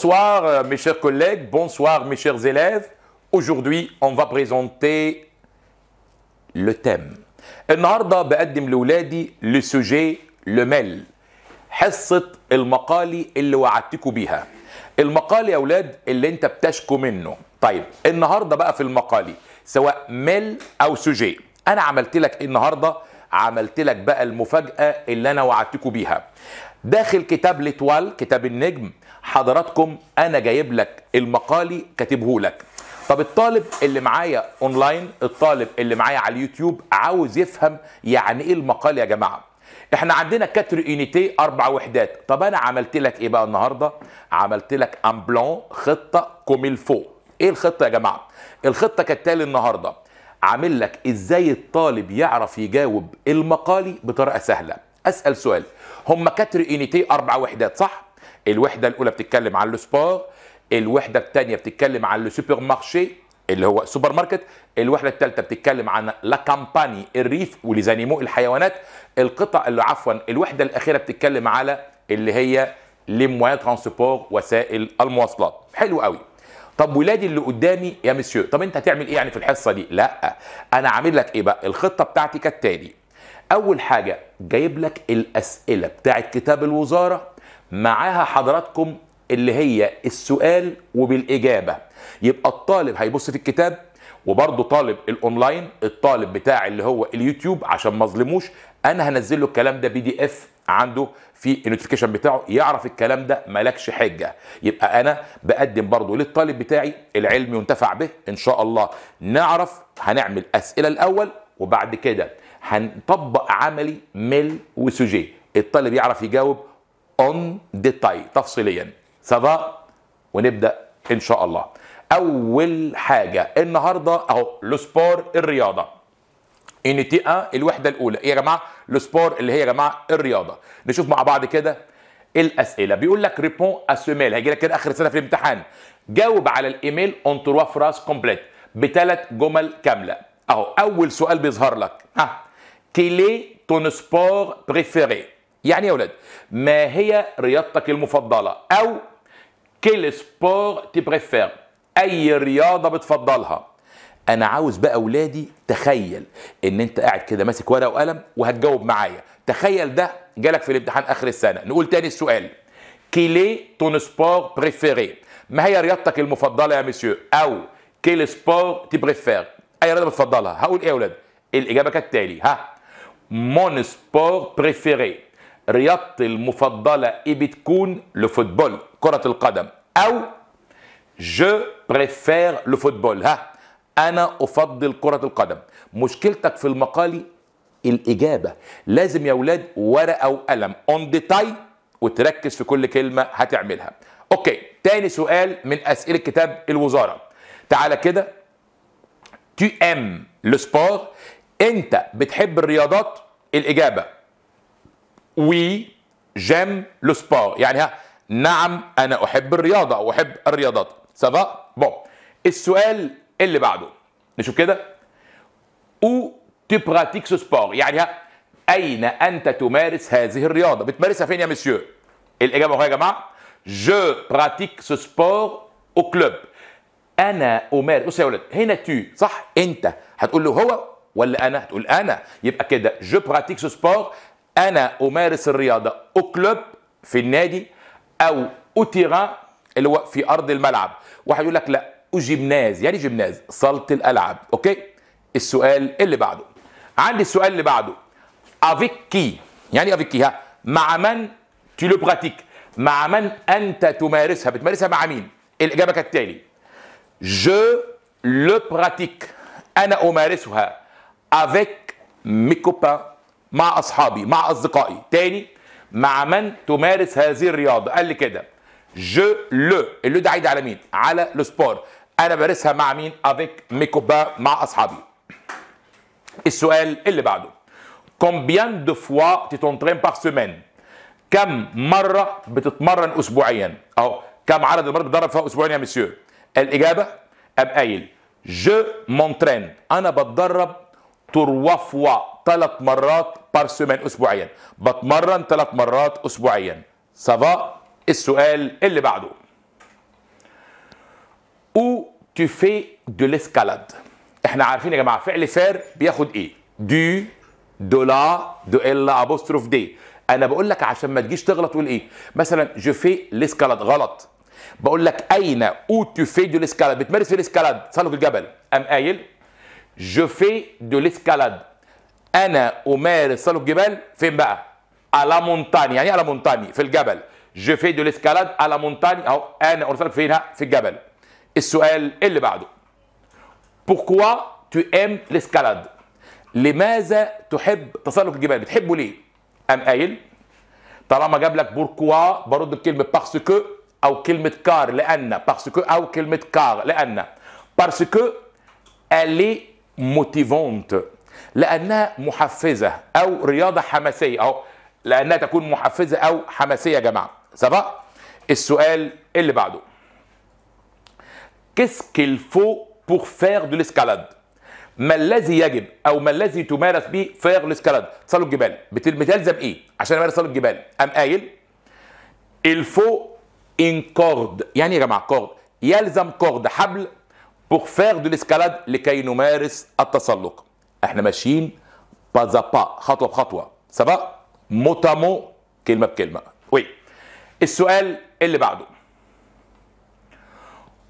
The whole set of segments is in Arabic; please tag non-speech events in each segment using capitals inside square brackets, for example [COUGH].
Bonsoir euh, mes chers collègues, bonsoir mes chers élèves. Aujourd'hui, on va présenter le thème. النهارده بقدم لاولادي لسوجي لميل حصة المقالي اللي وعدتكم بيها. المقالي يا أولاد اللي أنت بتشكو منه. طيب النهارده بقى في المقالي سواء ميل أو سوجي أنا عملت لك النهارده عملت لك بقى المفاجأة اللي أنا وعدتكم بيها. داخل كتاب l'étoile كتاب النجم حضراتكم أنا جايب لك المقالي كاتبه لك. طب الطالب اللي معايا أونلاين الطالب اللي معايا على اليوتيوب عاوز يفهم يعني إيه المقال يا جماعة. إحنا عندنا quatre unités أربع وحدات. طب أنا عملت لك إيه بقى النهارده؟ عملت لك un plan خطة comme il faut إيه الخطة يا جماعة؟ الخطة كالتالي النهارده. عامل لك إزاي الطالب يعرف يجاوب المقالي بطريقة سهلة. أسأل سؤال. هم quatre unités أربع وحدات صح؟ الوحدة الأولى بتتكلم عن ال sport الوحدة الثانية بتتكلم عن ال supermarché اللي هو سوبر ماركت الوحدة الثالثه بتتكلم عن la campagne الريف و les animaux الحيوانات. القطع اللي عفوا الوحدة الأخيرة بتتكلم على اللي هي les transports وسائل المواصلات. حلو قوي. طب ولادي اللي قدامي يا مسيو طب انت هتعمل إيه يعني في الحصة دي؟ لا أنا عامل لك إيه بقى؟ الخطة بتاعتي كالتالي. أول حاجة جايب لك الأسئلة بتاعت كتاب الوزارة معاها حضراتكم اللي هي السؤال وبالإجابة. يبقى الطالب هيبص في الكتاب وبرضه طالب الأونلاين الطالب بتاع اللي هو اليوتيوب عشان ما اظلموش أنا هنزل له الكلام ده PDF عنده في ال notification بتاعه يعرف الكلام ده مالكش حجة. يبقى أنا بقدم برضه للطالب بتاعي العلم ينتفع به إن شاء الله. نعرف هنعمل أسئلة الأول وبعد كده هنطبق على ال mail و sujet الطالب يعرف يجاوب en détail تفصيليا. ça va ونبدأ إن شاء الله. أول حاجة النهارده أهو le sport الرياضة. 1 الوحدة الأولى. إيه يا جماعة؟ le sport اللي هي يا جماعة الرياضة. نشوف مع بعض كده الأسئلة. بيقول لك réponds à ce mail هيجي لك كده آخر سنه في الامتحان. جاوب على الإيميل en trois phrases complètes بثلاث جمل كاملة. أهو أول سؤال بيظهر لك. ها quel est ton sport préféré يعني يا ولاد ما هي رياضتك المفضلة؟ أو quel sport tu préfères أي رياضة بتفضلها؟ أنا عاوز بقى اولادي تخيل إن أنت قاعد كده ماسك ورقة وقلم وهتجاوب معايا. تخيل ده جالك في الامتحان آخر السنة. نقول تاني السؤال. quel est ton sport préféré ما هي رياضتك المفضلة يا مسيو أو quel sport tu préfères أي رياضة بتفضلها؟ هقول إيه يا ولاد؟ الإجابة كالتالي ها؟ mon sport préféré رياضتي المفضلة إيه بتكون le football كرة القدم. أو je préfère le football ها أنا أفضل كرة القدم. مشكلتك في المقالي الإجابة. لازم يا ولاد ورقة وقلم en détail وتركز في كل كلمة هتعملها. OK تاني سؤال من أسئلة كتاب الوزارة. تعالى كده. Tu aimes le sport أنت بتحب الرياضات؟ الإجابة. oui j'aime le sport. يعني ها نعم أنا أحب الرياضة أو أحب الرياضات. ça va bon السؤال اللي بعده. نشوف كده. où tu pratiques ce sport يعني ها أين أنت تمارس هذه الرياضة؟ بتمارسها فين يا مسيو الإجابة أهو يا جماعة. je pratique ce sport au club. أنا أمارس. بص يا ولد هنا tu صح؟ أنت. هتقول له هو ولا أنا؟ هتقول أنا. يبقى كده je pratique ce sport أنا أمارس الرياضة au club في النادي أو au terrain اللي هو في أرض الملعب. واحد يقول لك لا au gymnase يعني gymnase صالة الألعاب. OK؟ السؤال اللي بعده. عندي السؤال اللي بعده. avec qui يعني avec qui ها مع من tu pratiques مع من أنت تمارسها؟ بتمارسها مع مين؟ الإجابة كالتالي. Je le pratique. أنا أمارسها avec mes copains. مع أصحابي مع أصدقائي. تاني مع من تمارس هذه الرياضة. قال لي كده je le ال le ده عايد على مين؟ على le sport أنا بمارسها مع مين؟ Mes copains مع أصحابي. السؤال اللي بعده de fois tu t'entraînes par semaine كم مرة بتتمرن اسبوعيا؟ اهو كم عدد المرات بتدرب فيها اسبوعيا يا مسيو الإجابة ابقى قايل je m'entraîne أنا بتدرب trois fois ثلاث مرات par semaine اسبوعيا. بتمرن ثلاث مرات اسبوعيا. ça va السؤال اللي بعده. Ou tu fais de l'escalade? إحنا عارفين يا جماعة فعل faire بياخد إيه؟ du de la de l'apostrophe دي. أنا بقول لك عشان ما تجيش تغلط تقول إيه؟ مثلا je fais l'escalade غلط. بقول لك أين؟ où tu fais de l'escalade بتمارس في ال escalade. تسلق الجبل. أم قايل؟ je fais de l'escalade أنا أمارس تسلق الجبال فين بقى؟ à la montagne يعني à la montagne؟ في الجبل. je fais de l'escalade à la montagne أهو أنا ارسلك فين في الجبل. السؤال اللي بعده. Pourquoi tu aimes l'escalade لماذا تحب تسلق الجبال؟ بتحبه ليه؟ أم قايل؟ طالما جاب لك pourquoi برد بكلمه parce que أو كلمة car لأن. parce que أو كلمة car لأن. parce qu'elle est motivante لأنها محفزة أو رياضة حماسية اهو لأنها تكون محفزة أو حماسية يا جماعة. سبق السؤال اللي بعده. Qu'est-ce qu'il faut pour faire de l'escalade? ما الذي يجب أو ما الذي تمارس به faire l'escalade تسلق الجبال بت- بتلزم إيه؟ عشان أمارس تسلق الجبال أم قايل؟ Faut une corde. يعني يا جماعة corde يلزم corde حبل pour faire de l'escalade لكي نمارس التسلق. إحنا ماشيين pas à pas خطوة بخطوة. سبق mot à mot كلمة بكلمة. oui السؤال اللي بعده.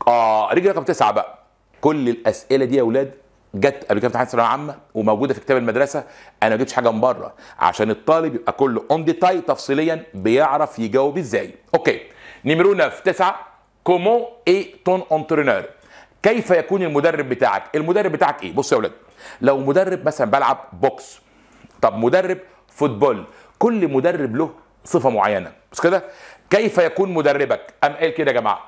آه رجل رقم تسعة بقى. كل الأسئلة دي يا أولاد جت قبل كده في امتحان ثانويه عامه وموجودة في كتاب المدرسة. أنا ما جبتش حاجة من بره. عشان الطالب يبقى كله en détail تفصيليا بيعرف يجاوب إزاي. OK numéro 9 تسعة. comment est ton entraîneur كيف يكون المدرب بتاعك؟ المدرب بتاعك إيه؟ بص يا أولاد لو مدرب مثلا بلعب boxe طب مدرب football كل مدرب له صفة معينة بس كده؟ كيف يكون مدربك؟ ام قال كده يا جماعة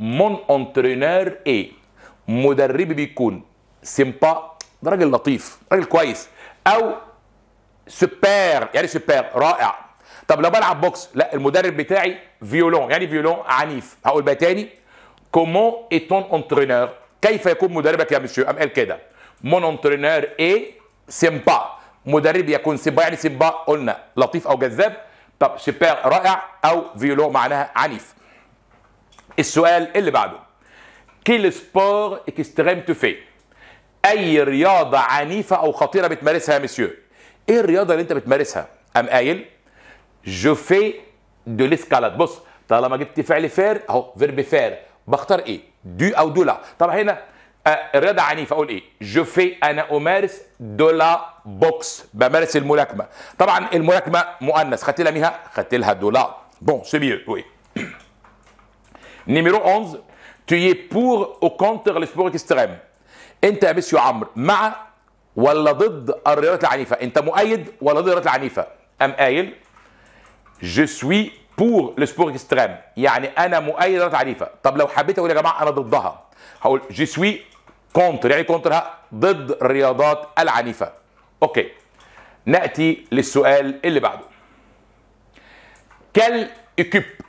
mon entraîneur est مدربي بيكون sympa ده راجل لطيف راجل كويس أو سوبر يعني سوبر رائع. طب لو بلعب boxe لا المدرب بتاعي violent يعني violent عنيف. هقول بقى تاني comment est ton entraîneur كيف يكون مدربك يا مسيو ام قال كده mon entraîneur est sympa مدرب يكون sympa يعني sympa قلنا لطيف أو جذاب. طب سوبر رائع أو violent معناها عنيف. السؤال اللي بعده. quel sport extrême tu fais أي رياضة عنيفة أو خطيرة بتمارسها يا مسيو إيه الرياضة اللي أنت بتمارسها؟ أم قايل؟ je fais de l'escalade بص طالما جبت فعل faire أهو verbe faire بختار إيه؟ du أو de la طبعا هنا آه الرياضة عنيفة. أقول إيه؟ je fais أنا أمارس de la boxe بمارس الملاكمة. طبعا الملاكمة مؤنث. خدت لها ميها؟ خدت لها de la bon c'est mieux oui numéro 11 tu es pour ou contre les sports extrêmes أنت يا مسيو عمرو مع ولا ضد الرياضات العنيفة؟ أنت مؤيد ولا ضد الرياضات العنيفة؟ أم قايل؟ Je suis pour le sport extrême. يعني أنا مؤيد الرياضات العنيفة. طب لو حبيت أقول يا جماعة أنا ضدها. هقول je suis contre يعني كونترها ضد الرياضات العنيفة. أوكي. نأتي للسؤال اللي بعده. Quelle équipe?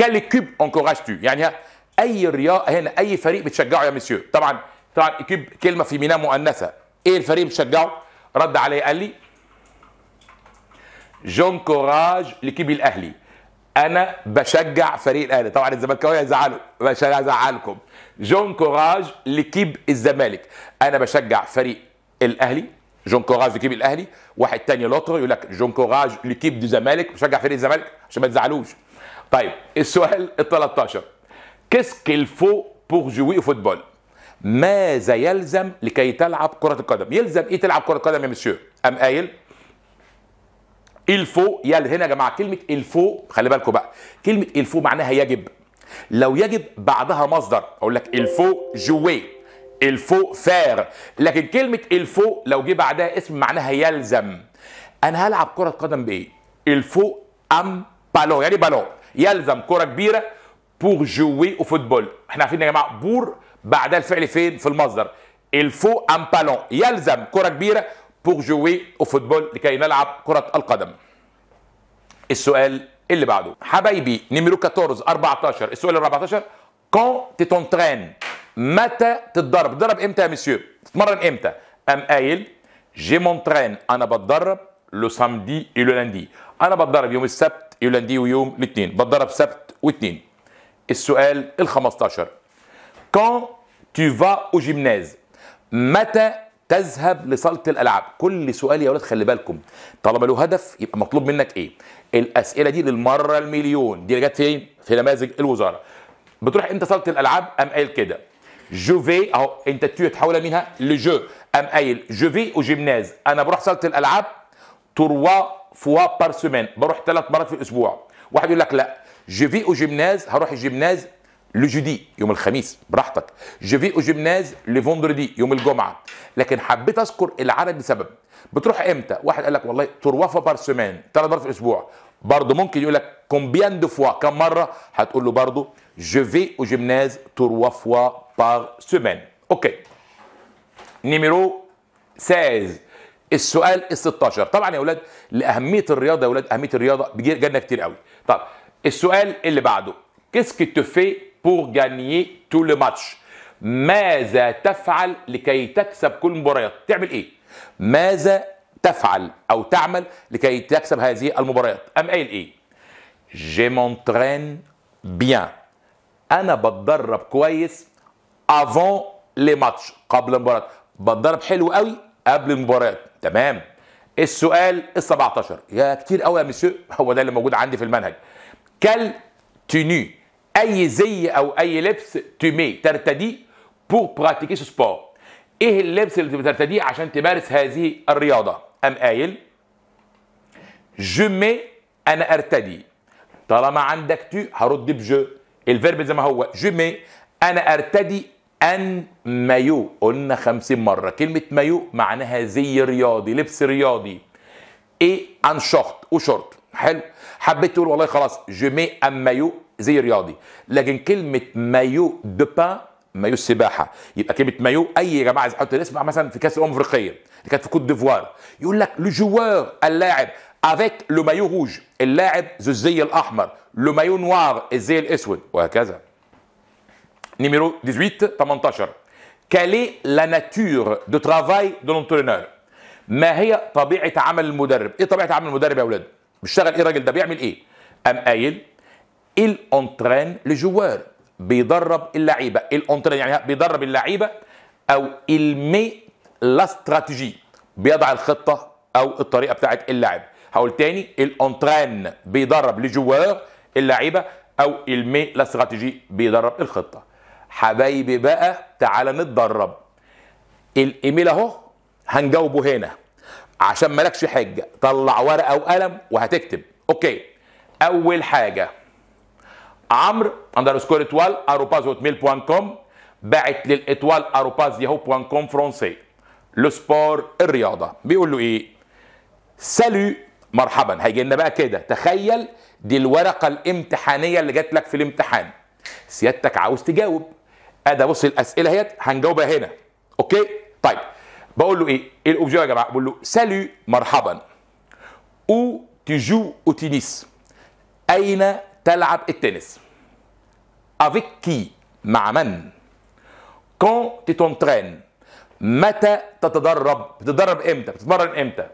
Quelle équipe encourages-tu? يعني أي رياضه هنا أي فريق بتشجعه يا مسيو طبعا طبعا équipe كلمة féminin مؤنثة. إيه الفريق بتشجعه؟ رد علي قال لي j'encourage l'équipe الأهلي. أنا بشجع فريق الأهلي. طبعا الزملكاوية يزعلوا مش هزعلكم j'encourage l'équipe الزمالك. أنا بشجع فريق الأهلي j'encourage l'équipe الأهلي واحد تاني l'autre يقول لك j'encourage l'équipe de زمالك بشجع فريق الزمالك عشان ما تزعلوش. طيب السؤال [LAUGHS] ال 13 Qu'est-ce qu'il faut pour jouer au football ماذا يلزم لكي تلعب كرة القدم؟ يلزم إيه تلعب كرة القدم يا مسيو؟ أم قايل؟ الفو يل هنا يا جماعة كلمة الفو خلي بالكم بقى. كلمة الفو معناها يجب. لو يجب بعدها مصدر. أقول لك الفو جوي الفو فار. لكن كلمة الفو لو جه بعدها اسم معناها يلزم. أنا هلعب كرة قدم بإيه؟ il faut un ballon يعني بالون يلزم كرة كبيرة pour jouer au football إحنا عارفين يا جماعة pour بعدها الفعل فين؟ في المصدر. il faut un ballon يلزم كرة كبيرة pour jouer au football لكي نلعب كرة القدم. السؤال اللي بعده. حبايبي numéro 14 14 السؤال ال 14 quand tu t'entraînes متى تتدرب؟ تتدرب إمتى يا مسيو تتمرن إمتى؟ أم قايل je m'entraîne أنا بتدرب le samedi le lundi أنا بتدرب يوم السبت يوم lundi ويوم الاثنين. بتدرب سبت واثنين. السؤال ال 15 quand tu vas au gymnase متى تذهب لصالة الألعاب. كل سؤال يا أولاد خلي بالكم. طالما له هدف يبقى مطلوب منك إيه؟ الأسئلة دي للمرة المليون. دي اللي جت فين؟ في نماذج الوزارة. بتروح أنت صالة الألعاب قام قايل كده؟ je vais أهو أنت tu تحول منها ل je قام قايل. je vais au gymnase أنا بروح صالة الألعاب trois fois par semaine بروح ثلاث مرات في الأسبوع. واحد يقول لك لا. je vais au gymnase هروح ال gymnase le jeudi يوم الخميس براحتك. je vais au gymnase le vendredi يوم الجمعه لكن حبيت أذكر العدد لسبب. بتروح إمتى؟ واحد قال لك والله trois fois par semaine ثلاث مرات في الأسبوع. برضه ممكن يقول لك combien de fois كم مرة؟ هتقول له برضه je vais au gymnase trois fois par semaine OK numéro 16 السؤال ال 16 طبعا يا أولاد لأهمية الرياضة يا أولاد أهمية الرياضة جالنا كتير قوي. طب السؤال اللي بعده. qu'est-ce que tu fais pour gagner tous les matchs ماذا تفعل لكي تكسب كل المباريات تعمل إيه؟ ماذا تفعل أو تعمل لكي تكسب هذه المباريات؟ أم قايل إيه؟ je m'entraîne bien أنا بتدرب كويس avant les matchs قبل المباراة. بتدرب حلو قوي قبل المباريات تمام؟ السؤال ال 17 يا كتير قوي يا مسيو هو ده اللي موجود عندي في المنهج. quelle tenue أي زي أو أي لبس tu mets ترتديه pour pratiquer ce sport إيه اللبس اللي بترتديه عشان تمارس هذه الرياضة؟ أم قايل؟ je mets أنا أرتدي. طالما عندك tu هترد ب je. ال verbe زي ما هو. je mets أنا أرتدي. un maillot. قلنا خمسين مرة. كلمة مايو معناها زي رياضي لبس رياضي. et؟ un short. وشورت. حلو. حبيت تقول والله خلاص. je mets un maillot. زي رياضي. لكن كلمة maillot de bain مايو السباحة يبقى كلمة مايو أي يا جماعة عايز يحط الاسم مثلا في كأس الأمم الأفريقية اللي كانت في كوت ديفوار يقول لك le joueur اللاعب avec le maillot rouge اللاعب ذو الزي الأحمر le maillot noir الزي الأسود وهكذا. numéro 18 18 quelle est la nature de travail de l'entraîneur؟ ما هي طبيعة عمل المدرب؟ إيه طبيعة عمل المدرب يا أولاد؟ بيشتغل إيه الراجل ده؟ بيعمل إيه؟ أم قايل il entraîne les joueurs بيدرب اللعيبه il entraîne يعني بيدرب اللعيبه أو il met la stratégie. بيضع الخطه أو الطريقة بتاعت اللاعب هقول تاني il entraîne بيدرب les joueurs اللعيبه أو il met la stratégie بيدرب الخطه حبايبي بقى تعالى نتدرب الايميل اهو هنجاوبه هنا عشان مالكش حجه طلع ورقه وقلم وهتكتب أوكي اول حاجة عمرو اندرسكور إتوال أروباز هوتميل بوان كوم باعت للاتوال أروباز ياهو بوان كوم فرونسي لو سبور الرياضة. بيقول له إيه؟ سالو مرحبا. هيجي لنا بقى كده. تخيل دي الورقة الامتحانية اللي جات لك في الامتحان. سيادتك عاوز تجاوب. أدي بص الأسئلة اهيت هنجاوبها هنا. OK؟ طيب. بقول له إيه؟ إيه ال objet يا جماعة؟ بقول له salut مرحبا. où tu joues au tennis أين تلعب التنس. avec qui مع من؟ quand tu t'entraînes متى تتدرب؟ بتتدرب إمتى؟ بتتمرن إمتى؟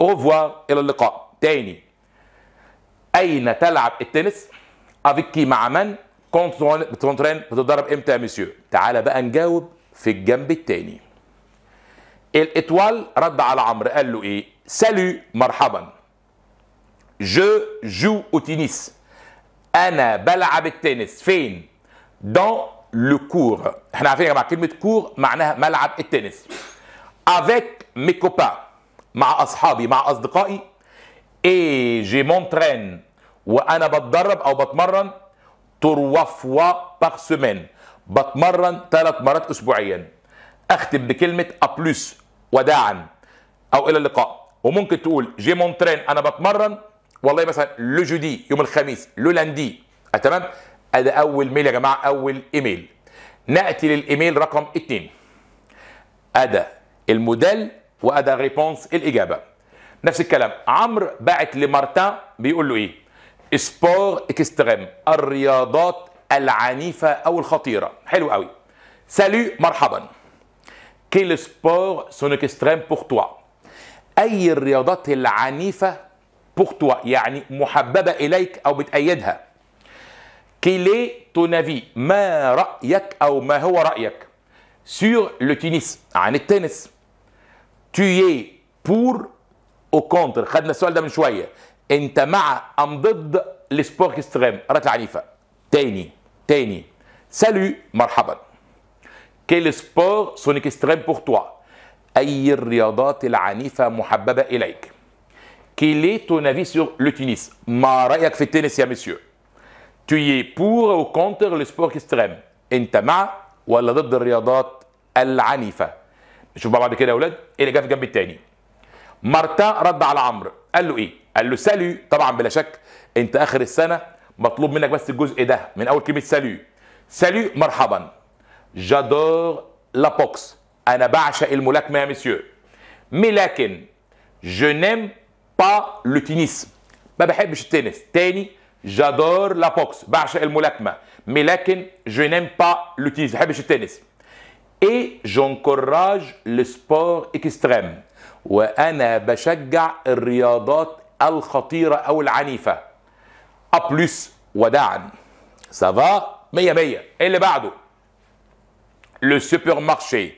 au revoir إلى اللقاء. تاني. أين تلعب التنس؟ avec qui مع من؟ quand tu t'entraînes بتتدرب إمتى يا مسيو تعالى بقى نجاوب في الجنب التاني. l'étoile رد على عمرو قال له إيه؟ salut مرحبا. je joue au tennis أنا بلعب التنس. فين؟ dans le court إحنا عارفين يا جماعة كلمة court معناها ملعب التنس. avec mes copains مع أصحابي مع أصدقائي. et je m'entraîne وأنا بتدرب أو بتمرن trois fois par semaine بتمرن ثلاث مرات اسبوعيا. أختم بكلمة à plus وداعا. أو إلى اللقاء. وممكن تقول je m'entraîne أنا بتمرن والله مثلا le jeudi يوم الخميس le lundi تمام؟ ادي أول mail يا جماعة أول ايميل نأتي للايميل رقم اثنين. ادا الموديل وادا réponse الإجابة. نفس الكلام. عمرو باعت لمارتان بيقول له إيه؟ sport extrême الرياضات العنيفة أو الخطيرة. حلو قوي. salut مرحبا. quels sports sont extrêmes pour أي الرياضات العنيفة pour toi يعني محببة إليك أو بتأيدها. Ton avis ما رأيك أو ما هو رأيك؟ Sur le tennis عن التنس. Es pour ou contre خدنا السؤال ده من شوية. أنت مع أم ضد ال sport extrême الرياضات العنيفة. تاني تاني. salut مرحبا. quels sports sont extrêmes pour toi أي الرياضات العنيفة محببة إليك؟ quel est ton avis sur le tennis ما رايك في التنس يا مسيو tu es pour ou contre le sport extrême. انت مع ولا ضد الرياضات العنيفه نشوف بعض كده يا أولاد إيه اللي جه في الجنب الثاني مارتان رد على عمرو قال له إيه قال له salut طبعا بلا شك انت اخر السنة مطلوب منك بس الجزء ده من اول كلمه salut salut مرحبا j'adore la boxe أنا بعشق الملاكمه يا مسيو mais لكن je n'aime pas le tennis ما بحبش التنس تاني j'adore la boxe بعشق الملاكمه mais لكن je n'aime pas le tennis بحبش التنس et j'encourage sport extrême وأنا بشجع الرياضات الخطيره أو العنيفه à plus وداعا ça va 100 100 إيه اللي بعده le supermarché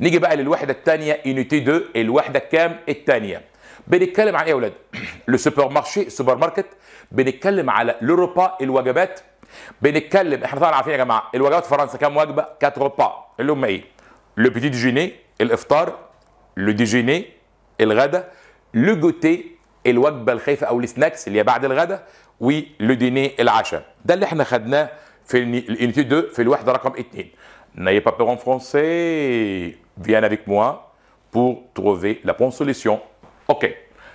نيجي بقى للوحده الثانية unité 2 الوحده الكام الثانية بنتكلم عن إيه يا أولاد [CLEARS THROAT] le supermarché سوبر ماركت بنتكلم على le repas الوجبات. بنتكلم إحنا طبعا عارفين يا جماعة الوجبات في فرنسا كام وجبة؟ 4 repas اللي هم إيه؟ le petit déjeuner الإفطار le déjeuner الغدا le goûter الوجبة الخفيفة أو ال snacks اللي هي بعد الغدا و le dîner العشاء. ده اللي إحنا خدناه في الانيتي 2 في الوحده رقم 2 N'ayez pas peur en français. Viens pour trouver la bonne solution. Ok.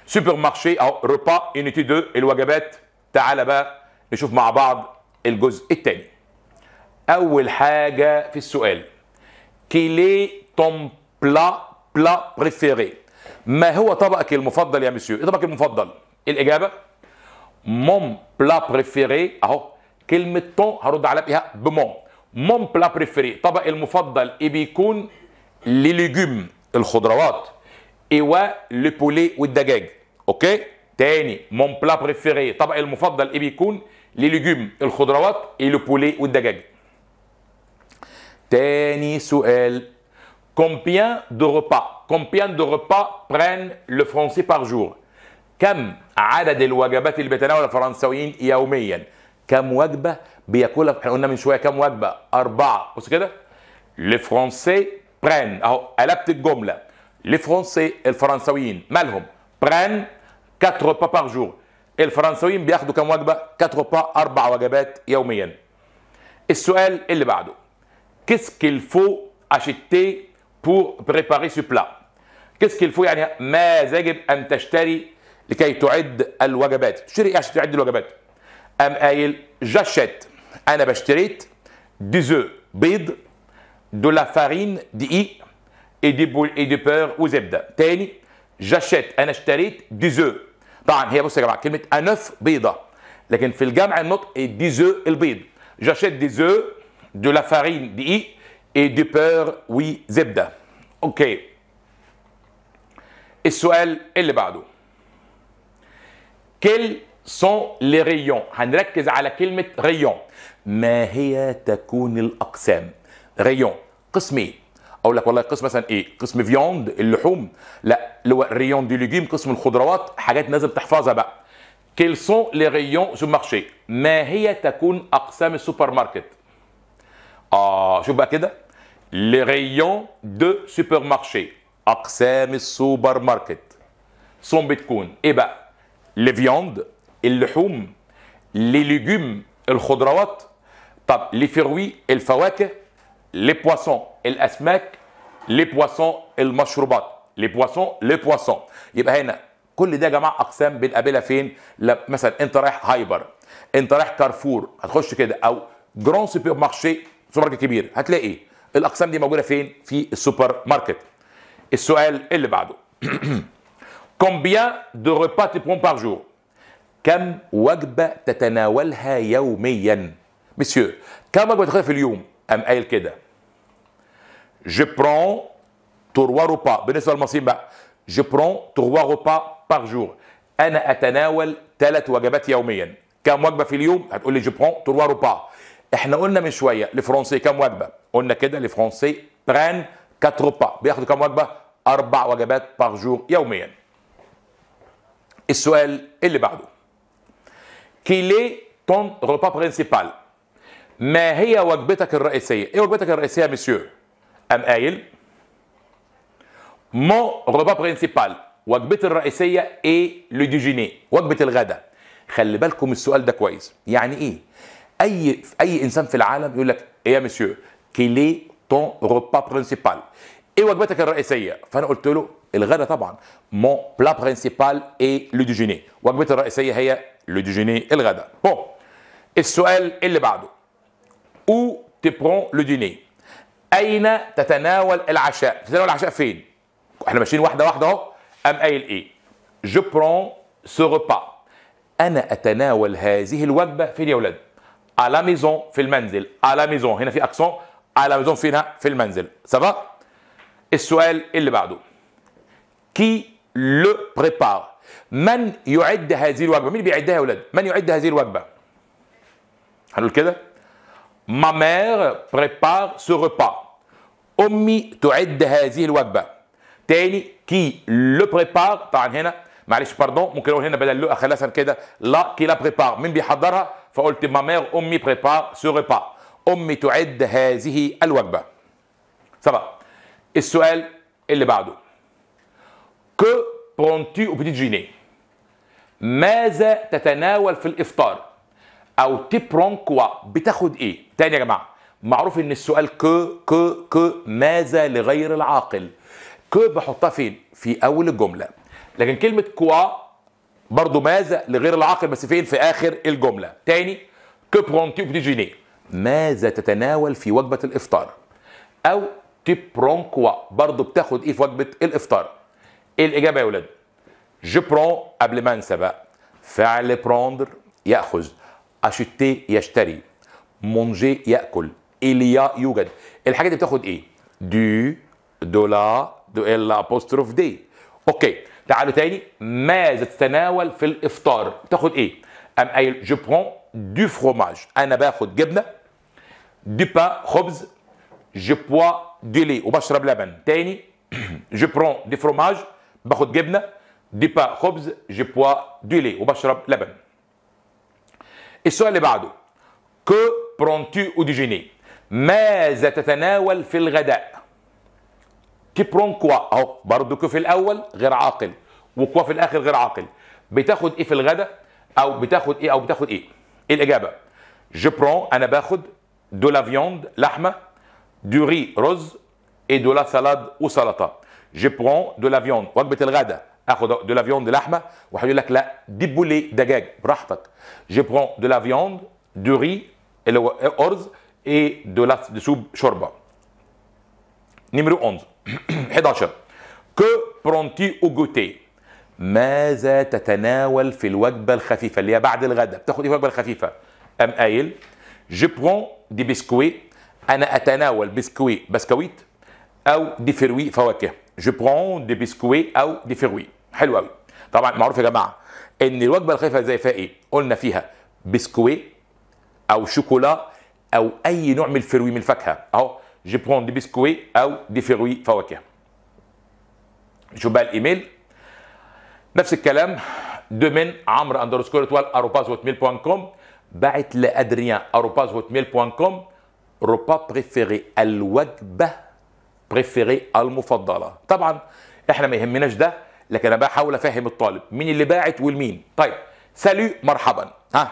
Supermarché أو repas unité 2 الوجبات تعال بقى نشوف مع بعض الجزء الثاني. أول حاجة في السؤال. Est ton plat plat préféré؟ ما هو طبقك المفضل يا مسيو؟ إيه طبقك المفضل؟ الإجابة mon plat préféré أهو كلمة ton هرد عليها بيها ب mon mon plat préféré طبق المفضل إيه بيكون les légumes الخضروات et le poulet والدجاج أوكي؟ تاني mon plat préféré طبق المفضل إيه بيكون les légumes الخضروات et le poulet والدجاج تاني سؤال. Combien de repas combien de repas prennent les Français par jour? كم عدد الوجبات اللي بيتناولها الفرنساويين يوميا؟ كم وجبة بياكلها؟ إحنا قلنا من شوية كم وجبة؟ أربعة. بص كده. les Français prennent أهو قلبت الجملة. les Français الفرنساويين مالهم prennent 4 repas par jour. الفرنساويين بياخدوا كم وجبه 4 repas أربع وجبات يوميا السؤال اللي بعده qu'est-ce qu'il faut acheter pour préparer ce plat? Qu'est-ce qu'il faut يعني ماذا يجب ان تشتري لكي تعد الوجبات تشتري إيه عشان تعد الوجبات ام قايل j'achète أنا بشتريت des œufs بيض de la farine دقيق et du beurre et du beurre وزبده تاني j'achète أنا اشتريت des œufs طبعا هي بصوا يا جماعة كلمه un œuf بيضه لكن في الجمع النطق des œufs البيض j'achète des œufs de la farine دقيق et du beurre وزبده أوكي السؤال اللي بعده quels sont les rayons? هنركز على كلمة rayon? ما هي تكون الأقسام rayon قسم إيه أقول لك والله قسم مثلا إيه؟ قسم viande اللحوم. لا اللي هو rayon des légumes قسم الخضروات حاجات لازم تحفظها بقى. Quels sont les rayons du supermarché؟ ما هي تكون أقسام السوبر ماركت آه شوف بقى كده. Les rayons du supermarché. أقسام السوبر ماركت sont بتكون إيه بقى؟ les viandes اللحوم les légumes الخضروات. طب les fruits الفواكه. les poissons الاسماك les boissons المشروبات les boissons les boissons يبقى هنا كل ده يا جماعة اقسام بنقابلها فين لا مثلا انت رايح هايبر انت رايح كارفور هتخش كده أو grand supermarché سوبر ماركت كبير هتلاقي إيه الاقسام دي موجوده فين في السوبر ماركت السؤال اللي بعده Combien de repas tu prends par jour? كم وجبة تتناولها يوميا مسيو كم وجبة تاخدها في اليوم قام قايل كده je prends trois repas. بالنسبة للمصريين بقى. Je prends trois repas par jour. أنا أتناول ثلاث وجبات يوميا. كم وجبة في اليوم؟ هتقول لي je prends 3 repas إحنا قلنا من شوية les Français كم وجبة؟ قلنا كده les Français prennent 4 repas بياخدوا كم وجبة؟ أربع وجبات par jour يوميا. السؤال اللي بعده. quel est ton repas principal ما هي وجبتك الرئيسية؟ إيه وجبتك الرئيسية يا مسيو أم قايل؟ mon repas principal وجبتي الرئيسية إيه؟ le déjeuner وجبة الغداء. خلي بالكم السؤال ده كويس. يعني إيه؟ أي أي إنسان في العالم يقول لك إيه يا monsieur quel est ton repas principal إيه وجبتك الرئيسية؟ فأنا قلت له الغداء طبعا. mon plat principal est le déjeuner وجبتي الرئيسية هي le déjeuner الغداء. bon السؤال اللي بعده. où tu prends le dîner أين تتناول العشاء؟ تتناول العشاء فين؟ إحنا ماشيين واحدة واحدة أهو. أم قايل إيه؟ je prends ce repas أنا أتناول هذه الوجبة فين يا ولاد؟ à la maison في المنزل. à la maison هنا في accent à la maison فينها؟ في المنزل. ça va السؤال اللي بعده. qui le prépare من يعد هذه الوجبة؟ مين بيعدها يا ولاد؟ من يعد هذه الوجبة؟ هنقول كده؟ ma mère prépare ce repas امي تعد هذه الوجبه تاني qui le prépare طبعا هنا معلش pardon ممكن أقول هنا بدل le اخليها كده لا qui la prépare مين بيحضرها فقلت ma mère امي prépare ce repas امي تعد هذه الوجبه سبع السؤال اللي بعده برونتي أو بتيت جيني ماذا تتناول في الافطار أو تبرون كوا بتاخد إيه تاني يا جماعة معروف إن السؤال كو كو كو ماذا لغير العاقل؟ كو بحطها فين؟ في أول الجملة. لكن كلمة كوا برضو ماذا لغير العاقل بس فين؟ في آخر الجملة. تاني que prends-tu au petit déjeuner ماذا تتناول في وجبة الإفطار؟ أو tu prends quoi برضو بتاخد إيه في وجبة الإفطار؟ إيه الإجابة يا ولاد؟ je prends قبل ما أنسى بقى. فعل prendre يأخذ. acheter يشتري. manger يأكل. il y a يوجد. الحاجات دي بتاخد إيه؟ du de la de l'apostrophe des. أوكي. تعالوا تاني. ماذا تتناول في الإفطار؟ بتاخد إيه؟ أم قايل je prends du fromage أنا باخد جبنة du pain خبز je bois du lait وبشرب لبن. تاني je prends du fromage باخد جبنة du pain خبز je bois du lait وبشرب لبن. السؤال اللي بعده. Que prends-tu au déjeuner ماذا تتناول في الغداء؟ Tu prends quoi اهو برضه que في الأول؟ غير عاقل. و quoi في الآخر غير عاقل. بتاخد إيه في الغداء؟ أو بتاخد إيه؟ أو بتاخد إيه؟ إيه الإجابة؟ je prends أنا باخد de la viande لحمة du riz رز et de la salade وسلطه je prends de la viande وجبة الغداء. آخد de la viande لحمة. واحد يقول لك لا du poulet دجاج. براحتك. je prends de la viande du riz اللي هو أرز et de la de soupe شوربة. numéro 11 11 Que prends-tu au goûter ماذا تتناول في الوجبة الخفيفة اللي هي بعد الغداء؟ بتاخد إيه الوجبة الخفيفة؟ أم قايل je prends des biscuits أنا أتناول biscuits بسكويت ou des fruits فواكه. je prends des biscuits ou des fruits حلو قوي طبعا معروف يا جماعة إن الوجبة الخفيفة زي فيها إيه قلنا فيها biscuits ou chocolat أو أي نوع من ال fruits من الفاكهة. أهو je prends des biscuits ou des fruits فواكه. نشوف بقى الإيميل. نفس الكلام de مين عمرو underscore étoile arobase Hotmail point com بعت لأدريان arobase Hotmail point com repas préféré الوجبة préféré المفضلة. طبعا إحنا ما يهمناش ده لكن أنا بحاول أفهم الطالب. مين اللي باعت والمين؟ طيب سالو مرحبا. ها؟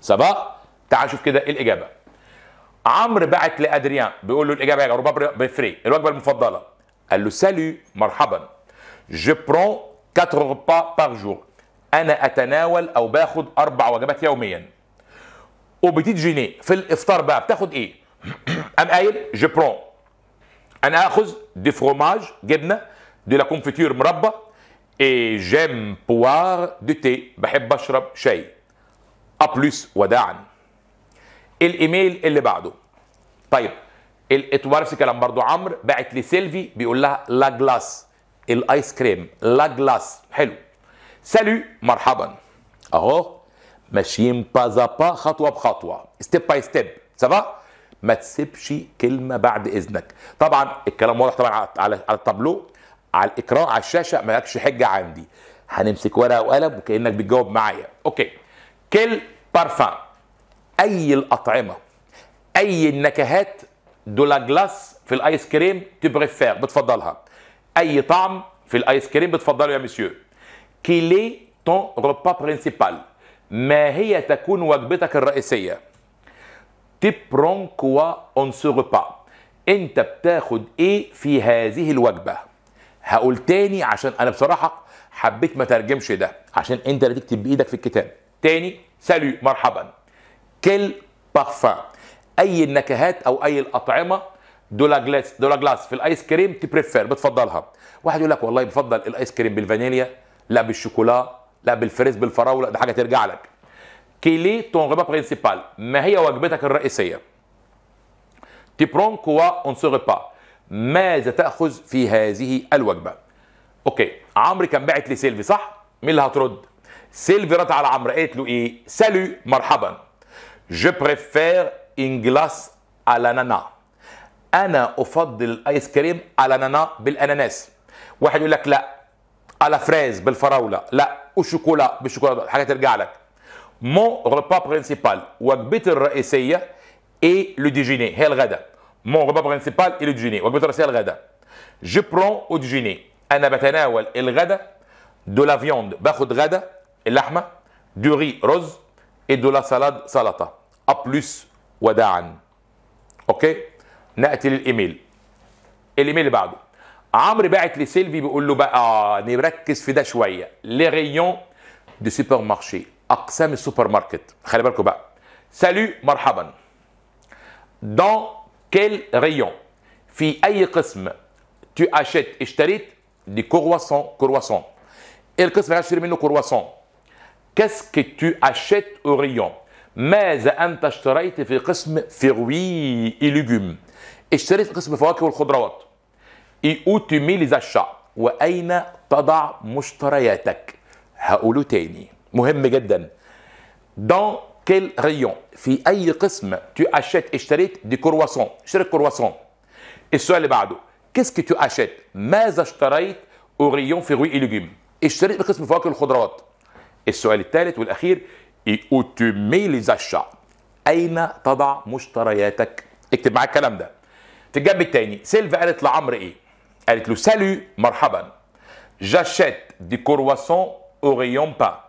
ça va تعال نشوف كده إيه الإجابة. عمرو بعت لأدريان بيقول له الإجابة يا repas préféré الوجبة المفضلة. قال له salut مرحبا. je prends 4 repas par jour. أنا أتناول أو باخد أربع وجبات يوميا. au petit déjeuner في الإفطار بقى بتاخد إيه؟ [CLEARS THROAT] ام قايل je prends أنا آخذ du fromage جبنة de la confiture مربى et j'aime boire du thé بحب أشرب شاي. à plus وداعا. الإيميل اللي بعده. طيب الاتوار في كلام برضو عمرو بعت لسيلفي بيقول لها la glace. الآيس كريم la glace. حلو. salut مرحبا. أهو. ماشيين pas à pas خطوة بخطوة. step by step ça va ما تسيبش كلمة بعد إذنك. طبعا الكلام واضح طبعا على على التابلو. على ال écran على الشاشة مالكش حجة عندي. هنمسك ورقة وقلم وكأنك بتجاوب معايا. okay. quel parfum أي الأطعمة أي النكهات de la glace في الآيس كريم tu préfères بتفضلها. أي طعم في الآيس كريم بتفضله يا monsieur quel est ton repas principal ما هي تكون وجبتك الرئيسية؟ tu prends quoi en ce repas أنت بتاخد إيه في هذه الوجبة؟ هقول تاني عشان أنا بصراحة حبيت ما ترجمش ده عشان أنت اللي تكتب بإيدك في الكتاب. تاني؟ salut مرحبا. quel parfum أي النكهات أو أي الأطعمة de la glace de la glace في الآيس كريم tu préfères بتفضلها. واحد يقول لك والله بفضل الآيس كريم بالفانيليا لا بالشوكولا لا بال fraise بالفراولة ده حاجة ترجع لك. quel est ton repas principal ما هي وجبتك الرئيسية؟ tu prends quoi en ce repas ماذا تأخذ في هذه الوجبة؟ okay عمرو كان باعت لي سيلفي صح؟ مين اللي هترد؟ سيلفي رد على عمرو. قالت له إيه؟ salut مرحبا. je préfère une glace à l'ananas أنا أفضل الايس كريم à l'ananas بالأناناس. واحد يقول لك لا. à la fraise بالفراولة. لا. au chocolat بال chocolat. حاجة ترجع لك. mon repas principal وجبتي الرئيسية est le déjeuner هي الغداء mon repas principal est le déjeuner وجبتي الرئيسية الغداء je prends au déjeuner أنا بتناول الغداء de la viande باخد غدا. اللحمة du riz رز et de la salade سلطه à plus وداعا. okay نأتي للإيميل. الإيميل اللي بعده. عمرو باعت لسيلفي بيقول له بقى نركز في ده شوية. les rayons du supermarché أقسام السوبر ماركت خلي بالكم بقى. salut مرحبا. dans quel rayon في أي قسم tu achètes اشتريت des croissants كرواسون القسم اللي هشتري منه كرواسون qu'est-ce que tu achètes au rayon ماذا أنت اشتريت في قسم fruits et légumes اشتريت قسم الفواكه والخضروات. et où tu mets les achats وأين تضع مشترياتك؟ هقوله تاني. مهم جدا. dans quel rayon في أي قسم tu achètes اشتريت des croissants اشتريت كرواسون السؤال اللي بعده. qu'est-ce que tu achètes ماذا اشتريت au rayon fruits et légumes اشتريت بقسم الفواكه والخضروات. السؤال الثالث والأخير et où tu mets les أين تضع مشترياتك؟ اكتب معاك الكلام ده. في الجنب الثاني سيلفا قالت لعمرو إيه؟ قالت له salut مرحبا. j'achète des croissants au rayon pain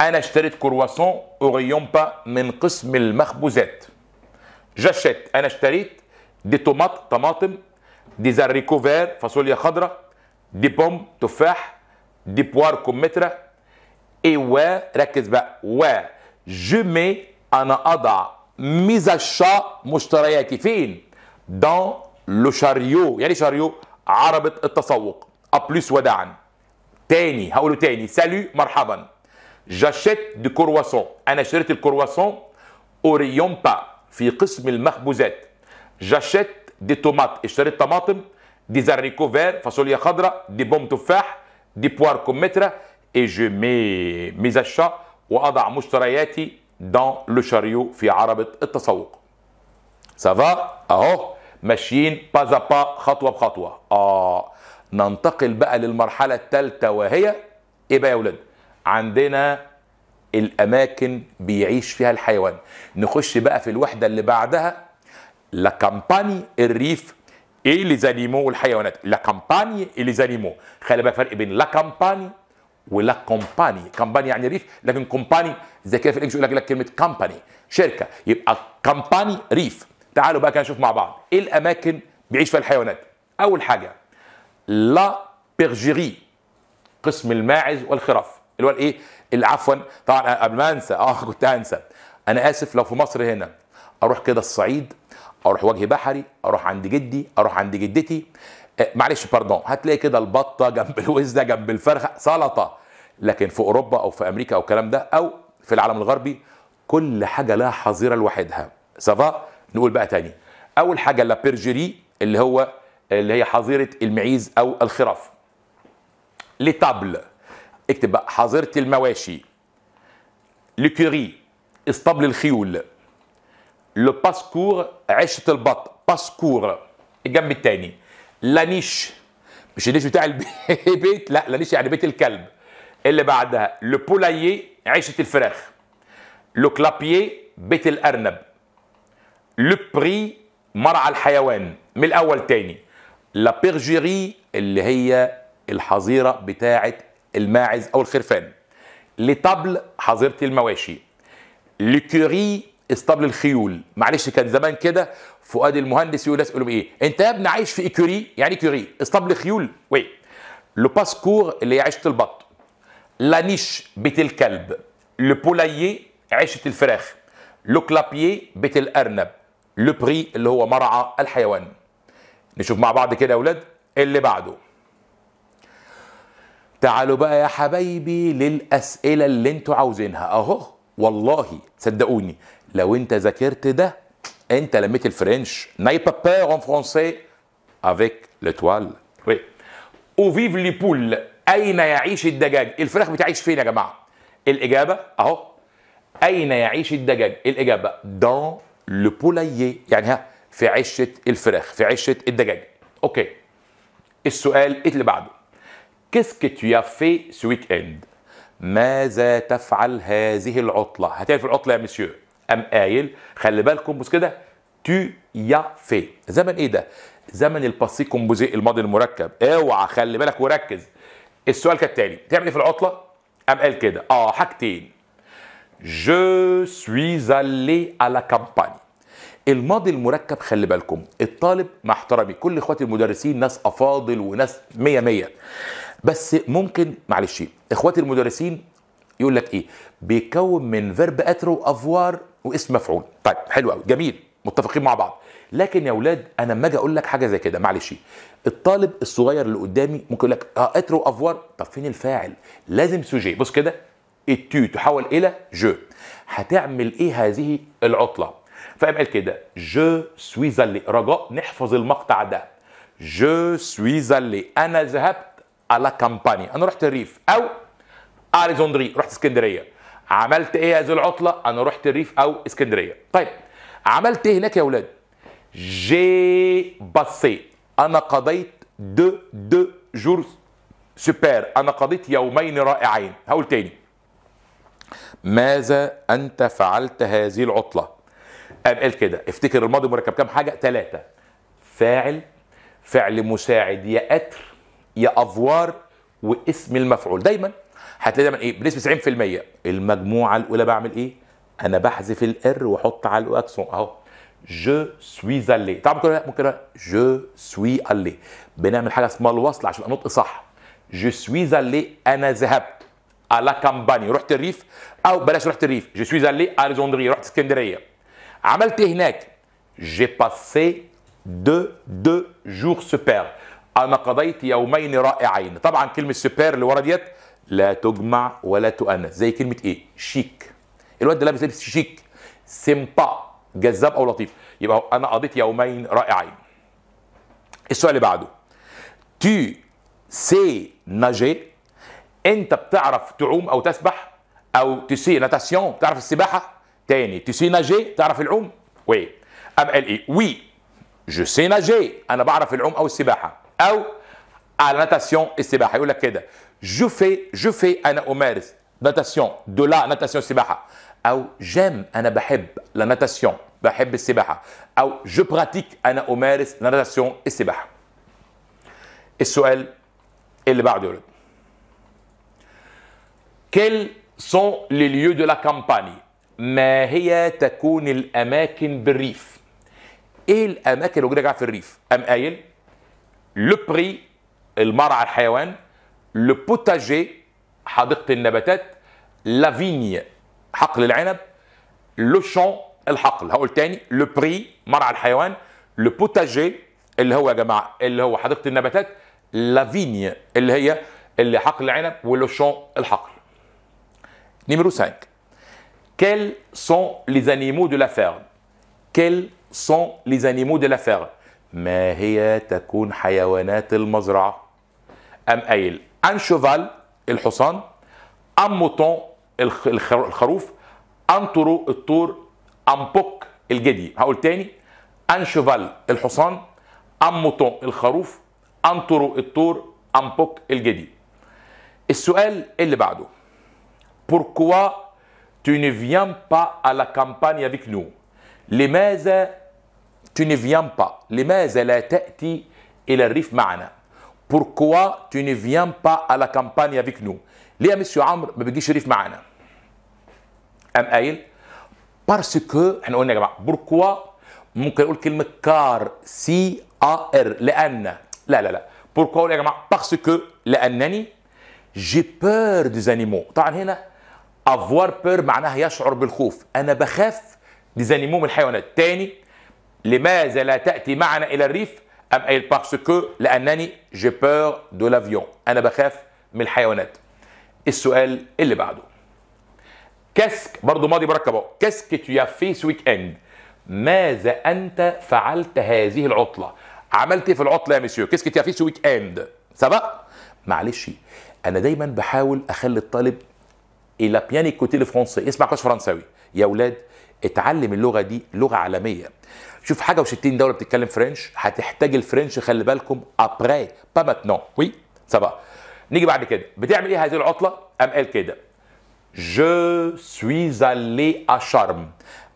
أنا اشتريت croissants au rayon pain من قسم المخبوزات. j'achète أنا اشتريت des tomates طماطم des haricots verts فاصوليا خضراء des pommes تفاح des poires كمثرى اي و ركز بقى. و je mets أنا اضع mes achats مشترياتي فين dans le chariot يعني chariot عربة التسوق. à plus وداعا. تاني. هقوله تاني. salut مرحبا. j'achète des croissants أنا اشتريت الكرواسون au rayon pain في قسم المخبوزات. j'achète des tomates اشتريت طماطم des haricots verts فاصوليا خضراء des pommes تفاح des poires كمثرى اي جو مي ميز اشا واضع مشترياتي dans le chariot في عربة التسوق ça va اهو ماشيين pas à pas خطوه بخطوه آه ننتقل بقى للمرحله الثالثه وهي إيه بقى يا ولاد عندنا الأماكن بيعيش فيها الحيوان. نخش بقى في الوحدة اللي بعدها la campagne الريف et les animaux والحيوانات. la campagne et les animaux خلي بالك فرق بين la campagne ولا compagnie campagne يعني ريف لكن compagnie زي كده في الإنجليزي يقول لك كلمة company شركة يبقى campagne ريف. تعالوا بقى كده نشوف مع بعض. إيه الأماكن بيعيش فيها الحيوانات؟ أول حاجة la bergerie قسم الماعز والخراف. اللي هو الإيه؟ عفوا طبعا قبل ما أنسى. آه [LAUGHS] كنت هنسى. أنا آسف لو في مصر هنا. أروح كده الصعيد أروح وجه بحري أروح عند جدي أروح عند جدتي. آه، معلش pardon هتلاقي كده البطة جنب [LAUGHS] الوزة جنب الفرخة سلطة. لكن في أوروبا أو في أمريكا أو الكلام ده أو في العالم الغربي كل حاجة لها حظيرة لوحدها. ça va نقول بقى تاني. أول حاجة la bergerie اللي هو اللي هي حظيرة المعيز أو الخراف. l'étable اكتب بقى حظيرة المواشي. l'écurie اسطبل الخيول. la basse-cour عشه البط. basse-cour الجنب la niche مش النيش بتاع البيت [LAUGHS] لا la niche يعني بيت الكلب. اللي بعدها le poulailler عشه الفراخ. le clapier بيت الأرنب. le pré مرعى الحيوان. من الأول تاني. la bergerie اللي هي الحظيرة بتاعه الماعز أو الخرفان. l'étable حظيرة المواشي. l'écurie اسطبل الخيول. معلش كان زمان كده فؤاد المهندس يقول يقول إيه؟ أنت يا ابني عايش في écurie؟ يعني écurie اسطبل خيول. oui. la basse-cour اللي هي عيشة البط. la niche بيت الكلب. le poulailler عيشة الفراخ. le clapier بيت الأرنب. le pré اللي هو مرعى الحيوان. نشوف مع بعض كده يا أولاد اللي بعده. تعالوا بقى يا حبايبي للأسئلة اللي أنتوا عاوزينها. أهو. والله صدقوني. لو انت ذاكرت ده انت لميت ال French. n'aie pas peur en français avec L'Étoile oui où vivent les poules أين يعيش الدجاج؟ الفراخ بتعيش فين يا جماعة؟ الإجابة أهو. أين يعيش الدجاج؟ الإجابة dans le poulailler يعني ها في عشة الفراخ في عشة الدجاج. OK السؤال اللي بعده. qu'est-ce que tu as fait ce week-end ماذا تفعل هذه العطلة؟ هتعمل في العطلة يا مسيو أم قايل خلي بالكم بص كده tu as fait. زمن إيه ده؟ زمن ال passé composé الماضي المركب. أوعى خلي بالك وركز. السؤال كالتالي تعمل إيه في العطلة؟ أم قال كده آه حاجتين. Suis allé à la campagne. الماضي المركب خلي بالكم الطالب مع احترامي كل إخواتي المدرسين ناس أفاضل وناس مية مية. بس ممكن معلش إخواتي المدرسين يقول لك إيه؟ بيكون من verbe être ou avoir واسم مفعول. طيب حلو قوي جميل. متفقين مع بعض. لكن يا أولاد أنا لما أجي أقول لك حاجة زي كده معلش. الطالب الصغير اللي قدامي ممكن يقول لك آه être ou avoir طب فين الفاعل؟ لازم sujet بص كده. ال tu تحول إلى je. هتعمل إيه هذه العطلة؟ قال كده. je suis allé رجاء نحفظ المقطع ده. je suis allé أنا ذهبت à la campagne أنا رحت الريف أو Alexandrie رحت اسكندرية. عملت إيه هذه العطلة؟ أنا رحت الريف أو إسكندرية. طيب عملت إيه هناك يا أولاد j'ai passé. أنا قضيت deux deux jours super أنا قضيت يومين رائعين. هقول تاني. ماذا أنت فعلت هذه العطلة؟ قال كده. افتكر الماضي مركب كام حاجة؟ ثلاثة فاعل. فعل مساعد يا être يا avoir واسم المفعول. دايما هتلاقي دايما إيه؟ بنسبة 70% المجموعة الأولى بعمل إيه؟ أنا بحذف ال er وأحط على ال accent. أهو. je suis allé طبعا ممكن ممكن je suis allé بنعمل حاجة اسمها الوصل عشان النطق صح. Je suis allé أنا ذهبت. à la campagne رحت الريف؟ أو بلاش رحت الريف. Je suis allé à Alexandrie رحت اسكندرية. عملت إيه هناك؟ J'ai passé deux deux jours super أنا قضيت يومين رائعين. طبعا كلمة سوبر اللي ورا ديت لا تجمع ولا تؤنث. زي كلمة إيه؟ شيك. الواد ده لابس لبس شيك. sympa جذاب أو لطيف. يبقى أنا قضيت يومين رائعين. السؤال اللي بعده. Tu sais nager? أنت بتعرف تعوم أو تسبح؟ أو tu sais natation تعرف السباحة؟ تاني. tu sais nager تعرف العوم؟ Oui. أم قال إيه؟ Oui. Je sais nager أنا بعرف العوم أو السباحة. أو la natation السباحة. يقول لك كده. je fais je fais أنا امارس natation de la natation السباحه أو j'aime أنا بحب la natation بحب السباحه أو je pratique أنا امارس la natation السباحه السؤال اللي بعده يا ولد Quels sont les lieux de la campagne? ما هي تكون الاماكن بالريف إيه الاماكن اللي موجوده في الريف ام قايل le pré المرعى الحيوان le potager حديقة النباتات La vigne حقل العنب le champ الحقل. هقول تاني le pré مرعى الحيوان le potager اللي هو يا جماعة اللي هو حديقة النباتات la vigne اللي هي اللي حقل العنب و le champ الحقل. Numéro 5 Quels sont les animaux de la ferme Quels sont les animaux de la ferme ما هي تكون حيوانات المزرعة؟ أم قايل un cheval الحصان un mouton الخ- الخ- الخروف un taureau الطور un bouc الجدي هقول تاني un cheval الحصان un mouton الخروف un taureau الطور un bouc الجدي السؤال اللي بعده Pourquoi tu ne viens pas à la campagne avec nous? لماذا tu ne viens pas. لماذا لا تأتي إلى الريف معنا Pourquoi tu ne viens pas à la campagne avec nous? ليه مسيو عمرو ما بتجيش الريف معنا قام قايل parce que إحنا قلنا يا جماعة pourquoi ممكن أقول كلمه car c a r لأن لا لا لا pourquoi يا جماعة parce que لانني j'ai peur des animaux طبعا هنا avoir peur معناها يشعر بالخوف أنا بخاف des animaux من الحيوانات تاني لماذا لا تاتي معنا إلى الريف أم قايل parce que لأنني j'ai peur de l'avion أنا بخاف من الحيوانات. السؤال اللي بعده. Qu'est-ce que برضه ماضي مركب أهو. Qu'est-ce que as fait ce week-end. ماذا أنت فعلت هذه العطلة؟ عملت إيه في العطلة يا مسيو qu'est-ce que as fait ce week-end. سبق معلش أنا دايما بحاول أخلي الطالب إلى بيان كوتي الفرنسي اسمع كوش فرنساوي. يا أولاد اتعلم اللغة دي لغة عالمية. شوف حاجة و60 دولة بتتكلم فرنش هتحتاج الفرنش خلي بالكم ابري با ماتنون وي سبق نيجي بعد كده بتعمل إيه هذه العطلة قام قال كده Je suis allé à Charm.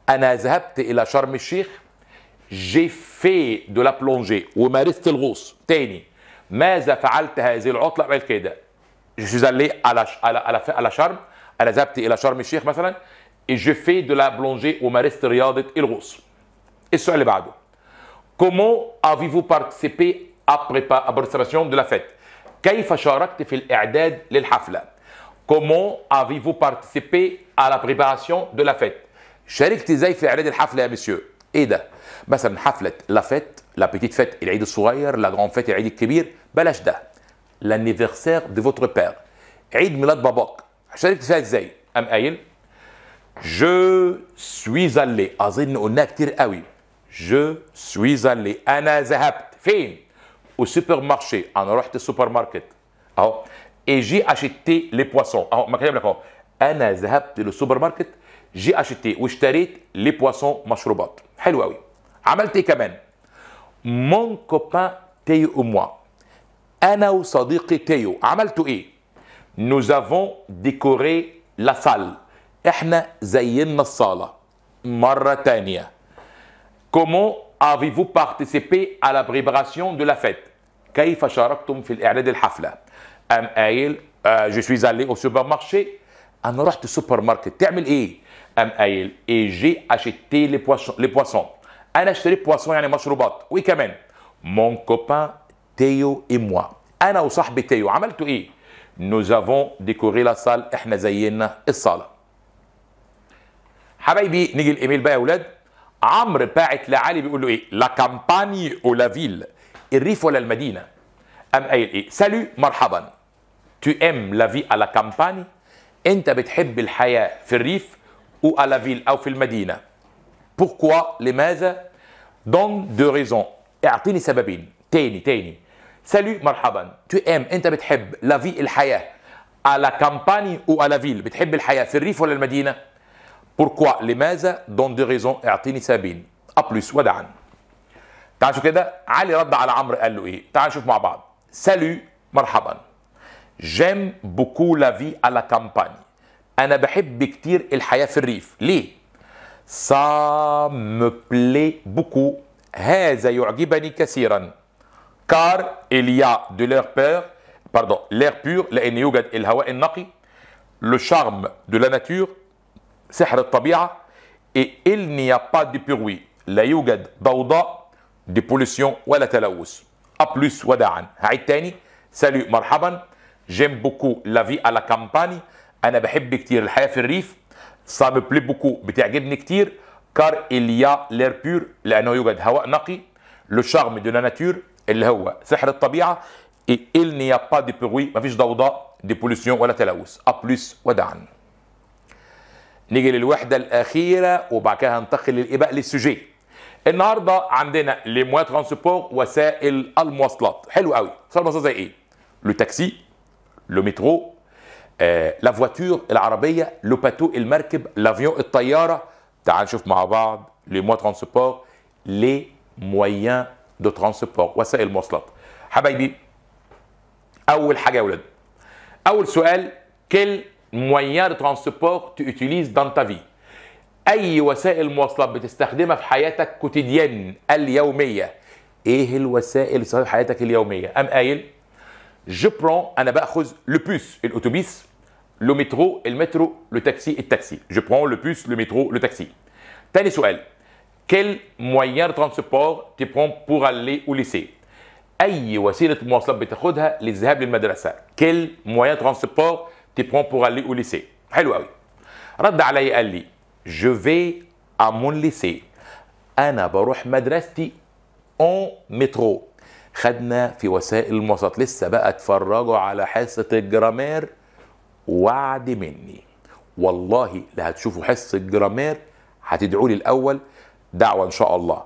أنا ذهبت إلى شرم الشيخ. J'ai fait de la plongée ومارست الغوص. تاني ماذا فعلت هذه العطلة؟ قال كده. À la, à la, à la Charm. أنا ذهبت إلى شرم الشيخ مثلا. Je fais de la plongée ومارست رياضة الغوص. السؤال اللي بعده. Comment avez-vous participé à prépa- à préparation de la fête? كيف شاركت في الإعداد للحفلة Comment avez-vous participé à la préparation de la fête? شاركت إزاي في إعداد الحفلة يا مسيو إيه ده مثلا حفلة la fête la petite fête العيد الصغير la grande fête العيد الكبير بلاش ده l'anniversaire de votre père. عيد ميلاد باباك شاركت فيها إزاي قام قايل Je suis allé اظن قلناها كتير قوي Je suis allé أنا ذهبت فين au supermarché أنا رحت السوبر ماركت اهو et j'ai acheté les boissons. اهو ما كاتب لك اهو أنا ذهبت للسوبر ماركت j'ai acheté واشتريت les boissons مشروبات حلو قوي عملت إيه كمان mon copain Théo et moi أنا وصديقي تيو عملتوا إيه nous avons décoré la salle. إحنا زينا الصالة مرة تانية Comment avez-vous participé à la préparation de la fête? كيف شاركتم في الإعداد الحفلة أم قايل آه je suis allé au supermarché. أنا رحت السوبر ماركت تعمل إيه أم قايل et j'ai acheté les boissons les boissons. أنا اشتريت boissons يعني مشروبات وإيه كمان mon copain Théo et moi. أنا وصاحبي تيو عملتوا إيه nous avons décoré la salle إحنا زينا الصالة حبايبي نيجي الايميل بقى يا أولاد عمرو باعت لعلي بيقول له إيه؟ la campagne ou la ville الريف ولا المدينة. قام قايل إيه؟ Salut مرحبا. Aimes la vie à la campagne أنت بتحب الحياة في الريف ou la ville أو في المدينة؟ Pourquoi لماذا؟ Donne deux raisons. اعطيني سببين. تاني تاني. Salut مرحبا. Tu aimes أنت بتحب la vie الحياة. Campagne ou à la ville بتحب الحياة في الريف ولا المدينة؟ Pourquoi لماذا donne deux raisons اعطيني سببين à plus وداعا. تعال شوف كده. علي رد على عمرو قال له إيه؟ تعال نشوف مع بعض. Salut مرحبا. J'aime beaucoup la vie à la campagne. أنا بحب كتير الحياة في الريف. ليه؟ سا plaît beaucoup. هذا يعجبني كثيرا. Y a de l'air pur pardon l'air pur لأن يوجد الهواء النقي le charme de la nature سحر الطبيعة Il n'y a pas de bruit لا يوجد ضوضاء de pollution ولا تلوث. À plus وداعا. هعيد تاني. Salut مرحبا. J'aime beaucoup la vie à la campagne أنا بحب كتير الحياة في الريف. Ça me plaît beaucoup بتعجبني كتير. Car il y a l'air pur لأنه يوجد هواء نقي. Le charme de la nature اللي هو سحر الطبيعة. Il n'y a pas de bruit. مفيش ضوضاء de pollution ولا تلوث. À plus وداعا. نيجي للوحدة الأخيرة وبعد كده هنتقل للإباء للسوجي النهارده عندنا les moyens de transport وسائل المواصلات. حلو قوي. وسائل المواصلات زي إيه؟ le taxi le métro آه، la voiture العربية le bateau المركب l'avion الطيارة. تعال نشوف مع بعض les moyens de transport les moyens de transport وسائل المواصلات حبايبي أول حاجة يا ولاد. أول سؤال quel de transport tu utilises dans ta vie. أي وسائل مواصلات بتستخدمها في حياتك quotidienne اليومية. إيه الوسائل اللي في حياتك اليومية؟ أم قايل؟ Je prends أنا بأخذ le bus الأتوبيس le métro المترو le taxi التاكسي. Je prends le bus le métro le taxi تاني سؤال. Quel moyen de tu prends pour aller au lycée؟ أي وسيلة مواصلات بتاخدها للذهاب للمدرسة؟ Quel moyen de tu prends pour aller au lycée. حلو قوي رد علي قال لي je vais à mon lycée. أنا بروح مدرستي en métro. خدنا في وسائل المواصلات لسه بقى اتفرجوا على حصه الجرامير وعد مني والله لا هتشوفوا حصه جرامير هتدعوا لي الأول دعوه ان شاء الله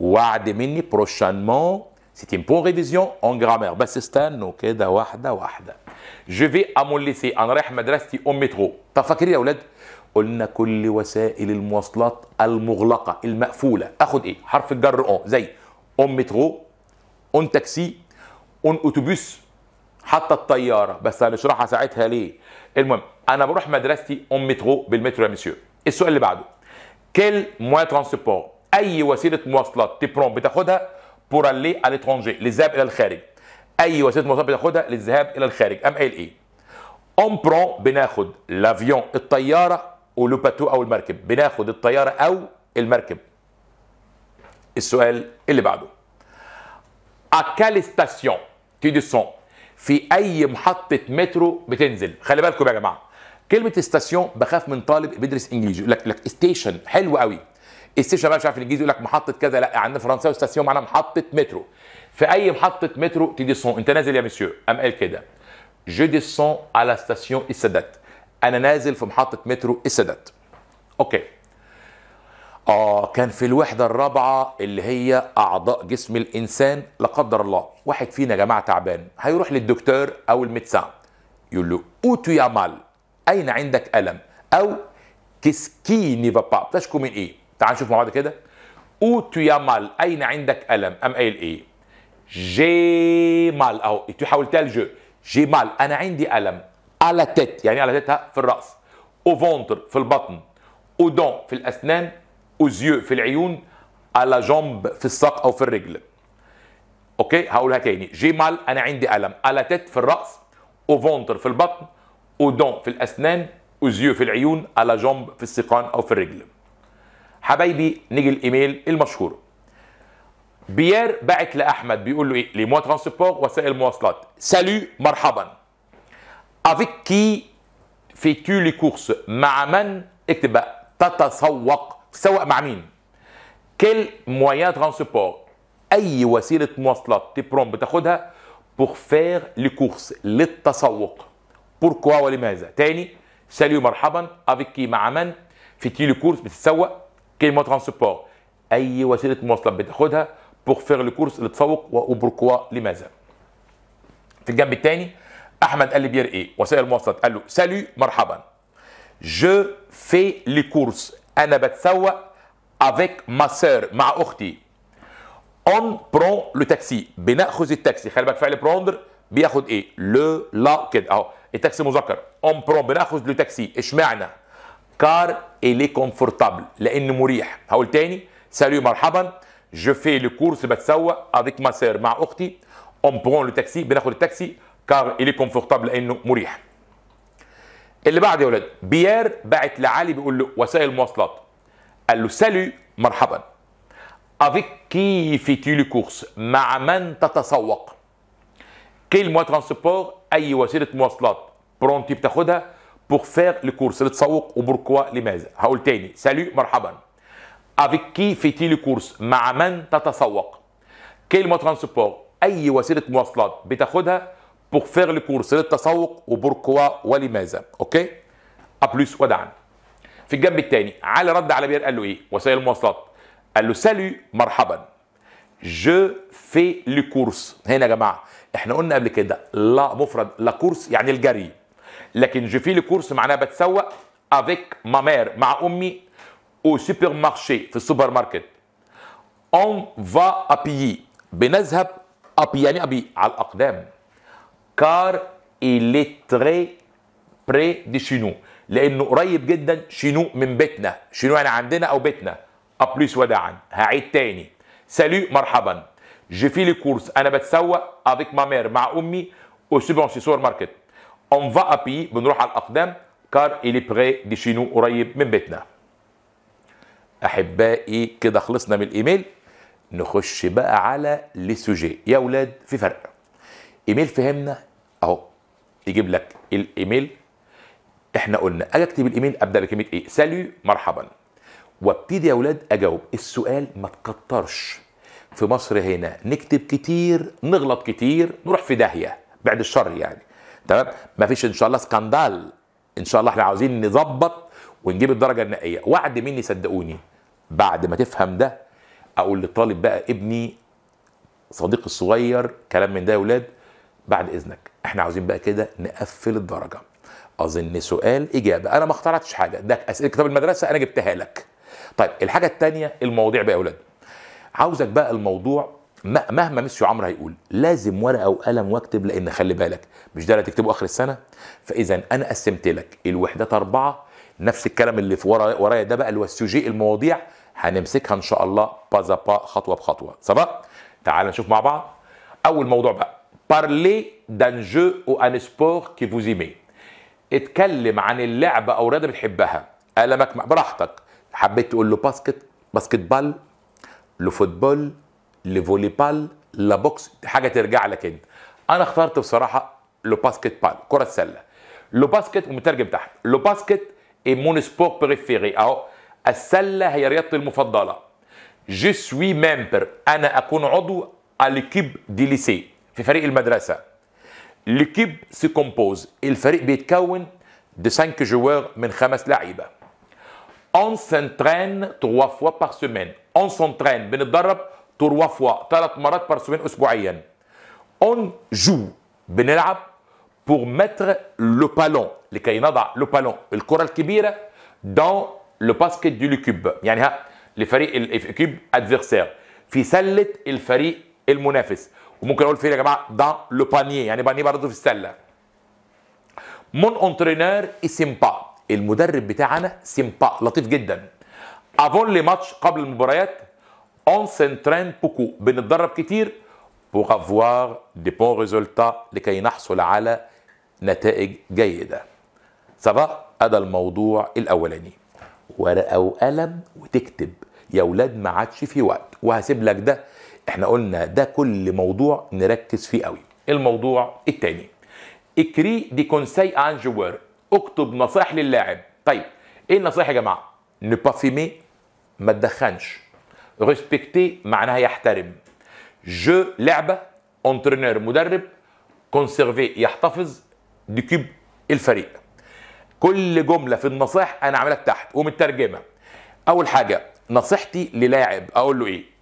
وعد مني بروشانمون bonne révision en grammaire. بس استنوا كده واحدة واحدة Je vais à mon lycée أنا رايح مدرستي en métro طب فاكرين يا أولاد قلنا كل وسائل المواصلات المغلقه المقفوله اخد إيه حرف الجر en زي en métro en taxi en اتوبيس حتى الطياره بس هنشرحها ساعتها ليه المهم أنا بروح مدرستي en métro بالمترو يا مسيو السؤال اللي بعده Quel moyen de transport اي وسيله مواصلات tu prends بتاخدها Pour aller à l'étranger للذهاب إلى الخارج. أي وسيلة مواصلات بتاخدها للذهاب إلى الخارج. أم قايل إيه؟ On prend بناخد l'avion الطيارة و le bateau أو المركب. بناخد الطيارة أو المركب. السؤال اللي بعده. À quelle station tu descends في أي محطة مترو بتنزل؟ خلي بالكم يا جماعة. كلمة station بخاف من طالب بيدرس إنجليزي. يقول لك لك station حلو قوي station بقى مش عارف الانجليزي يقول لك محطة كذا لا عندنا فرنساوي station معناها محطة مترو. في أي محطة مترو tu descends أنت نازل يا مسيو قام قال كده؟ Je descends à la station السادات أنا نازل في محطة مترو السادات Okay. آه كان في الوحدة الرابعة اللي هي أعضاء جسم الإنسان لا قدر الله. واحد فينا يا جماعة تعبان. هيروح للدكتور أو ال médecin يقول له Où tu as mal أين عندك ألم؟ أو Qu'est-ce qui ne va pas تشكو من إيه؟ تعال نشوف مع بعض كده. Où tu as mal أين عندك ألم؟ أم قايل إيه؟ J'ai mal أهو تحاول تلجأ j'ai mal أنا عندي ألم. À la tête يعني à la tête في الرأس. Au ventre في البطن. Aux dents في الأسنان. Aux yeux في العيون. À la jambe في الساق أو في الرجل. Okay؟ هقولها تاني. J'ai mal أنا عندي ألم. À la tête في الرأس. Au ventre في البطن. Aux dents في الأسنان. Aux yeux في العيون. À la jambe في الساقان أو في الرجل. حبايبي نيجي الإيميل المشهور. بيير بعت لأحمد بيقول له إيه؟ Les moyens de transport وسائل المواصلات Salut مرحبا. Avec qui fais-tu les courses مع من؟ اكتب بقى. تتسوق. تسوق مع مين؟ Quel moyen de transport أي وسيلة مواصلات tu prends بتاخدها pour faire les courses للتسوق. Pourquoi ولماذا؟ تاني Salut مرحبا. Avec qui مع من؟ Fais-tu les courses بتتسوق. Quel moyen de transport. أي وسيلة مواصلات بتاخدها pour faire les courses للتسوق و pourquoi لماذا؟ في الجنب الثاني أحمد قال لبيير إيه؟ وسائل المواصلات قال له Salut مرحبا. Je fais les courses أنا بتسوق Avec ma sœur مع أختي. On prend le taxi بنأخذ التاكسي. خلي بالك فعل prendre بياخد إيه؟ le la كده. أهو التاكسي مذكر. On prend بنأخذ le taxi اشمعنى؟ Car il est confortable لأنه مريح. هقول تاني Salut مرحبا. Je fais les courses بتسوق avec ma sœur مع أختي. On prend le taxi بناخد التاكسي. Car il est confortable لأنه مريح. اللي بعد يا ولاد بيير بعت لعلي بيقول له وسائل المواصلات. قال له Salut مرحبا. Avec qui fais-tu les courses مع من تتسوق؟ Quel moyen de transport أي وسيلة مواصلات. Prends-tu بتاخدها. Pour faire les courses للتسوق و pourquoi لماذا هقول تاني salut مرحبا avec qui fais-tu les courses مع من تتسوق quel moyen de transport اي وسيله مواصلات بتاخدها pour faire les courses للتسوق و pourquoi ولماذا okay à plus وداعا في الجنب الثاني علي رد على بير قال له إيه وسائل المواصلات قال له salut مرحبا je fais les courses هنا يا جماعة إحنا قلنا قبل كده لا مفرد la course يعني الجري لكن je fais les courses معناها بتسوق avec ma mère مع أمي au supermarché في السوبر ماركت on va à pied بنذهب ابي يعني أبي على الأقدام. car il est très près de chez nous لأنه قريب جدا chez nous من بيتنا. chez nous يعني عندنا أو بيتنا. à plus وداعا. هعيد تاني. salut مرحبا. je fais les courses أنا بتسوق avec ma mère مع أمي au supermarché on va à pied بنروح على الأقدام. car il est près de chez nous قريب من بيتنا. أحبائي كده خلصنا من الإيميل. نخش بقى على les sujets. يا أولاد في فرق. إيميل فهمنا أهو. يجيب لك الإيميل. إحنا قلنا أجي أكتب الإيميل أبدأ بكلمة إيه؟ salut مرحبا. وأبتدي يا أولاد أجاوب. السؤال ما تكترش. في مصر هنا نكتب كتير نغلط كتير نروح في داهية. بعد الشر يعني. تمام؟ ما فيش إن شاء الله scandale إن شاء الله إحنا عاوزين نظبط ونجيب الدرجة النهائية. وعد مني صدقوني بعد ما تفهم ده أقول للطالب بقى ابني صديقي الصغير كلام من ده يا ولاد بعد إذنك. إحنا عاوزين بقى كده نقفل الدرجة. أظن سؤال إجابة. أنا ما اخترعتش حاجة. ده أسئلة كتاب المدرسة أنا جبتها لك. طيب الحاجة الثانية المواضيع بقى يا أولاد عاوزك بقى الموضوع مهما ميسيو عمرو هيقول لازم ورقة وقلم واكتب لأن خلي بالك مش ده اللي هتكتبه آخر السنة؟ فاذا أنا قسمت لك الوحدات أربعة نفس الكلام اللي في ورا ورايا ده بقى اللي هو المواضيع هنمسكها إن شاء الله pas à pas خطوة بخطوة. سبق تعال نشوف مع بعض. أول موضوع بقى d'un jeu ou un sport que vous aimez. اتكلم عن اللعبة أو رياضة بتحبها. قلمك براحتك. حبيت تقول له basket basket-ball le football le volley-ball boxe حاجة ترجع لك انت. أنا اخترت بصراحة le basket-ball كرة السله le basket ومترجم تحت. le basket est mon sport préféré أهو السلة هي رياضتي المفضلة. je suis membre أنا أكون عضو l'équipe du lycée في فريق المدرسة. l'équipe se compose الفريق بيتكون de 5 joueurs من خمس لعيبة. on s'entraîne 3 fois par semaine on s'entraîne بنتدرب 3 fois ثلاث مرات par اسبوعيا. on joue بنلعب pour mettre le ballon لكي نضع le ballon الكرة الكبيرة dans le basket de l'équipe يعني ها لفريق ال équipe adversaire في سلة الفريق المنافس. وممكن أقول فين يا جماعة ده le panier يعني panier برضه في السلة. mon entraîneur sympa المدرب بتاعنا sympa لطيف جدا. avant les matchs قبل المباريات on s'entraîne beaucoup بنتدرب كتير pour avoir de bons résultats لكي نحصل على نتائج جيدة. سبق هذا الموضوع الأولاني. ورقة وقلم وتكتب. يا ولاد ما عادش في وقت. وهسيب لك ده. إحنا قلنا ده كل موضوع نركز فيه قوي. الموضوع الثاني écris des conseils à un joueur اكتب نصائح للاعب. طيب إيه النصائح يا جماعة؟ ne pas fumer ما تدخنش. respecter معناها يحترم جو لعبه entraîneur مدرب conserver يحتفظ d'équipe الفريق كل جمله في النصائح أنا عاملها تحت ومترجمه اول حاجة نصيحتي للاعب أقول له إيه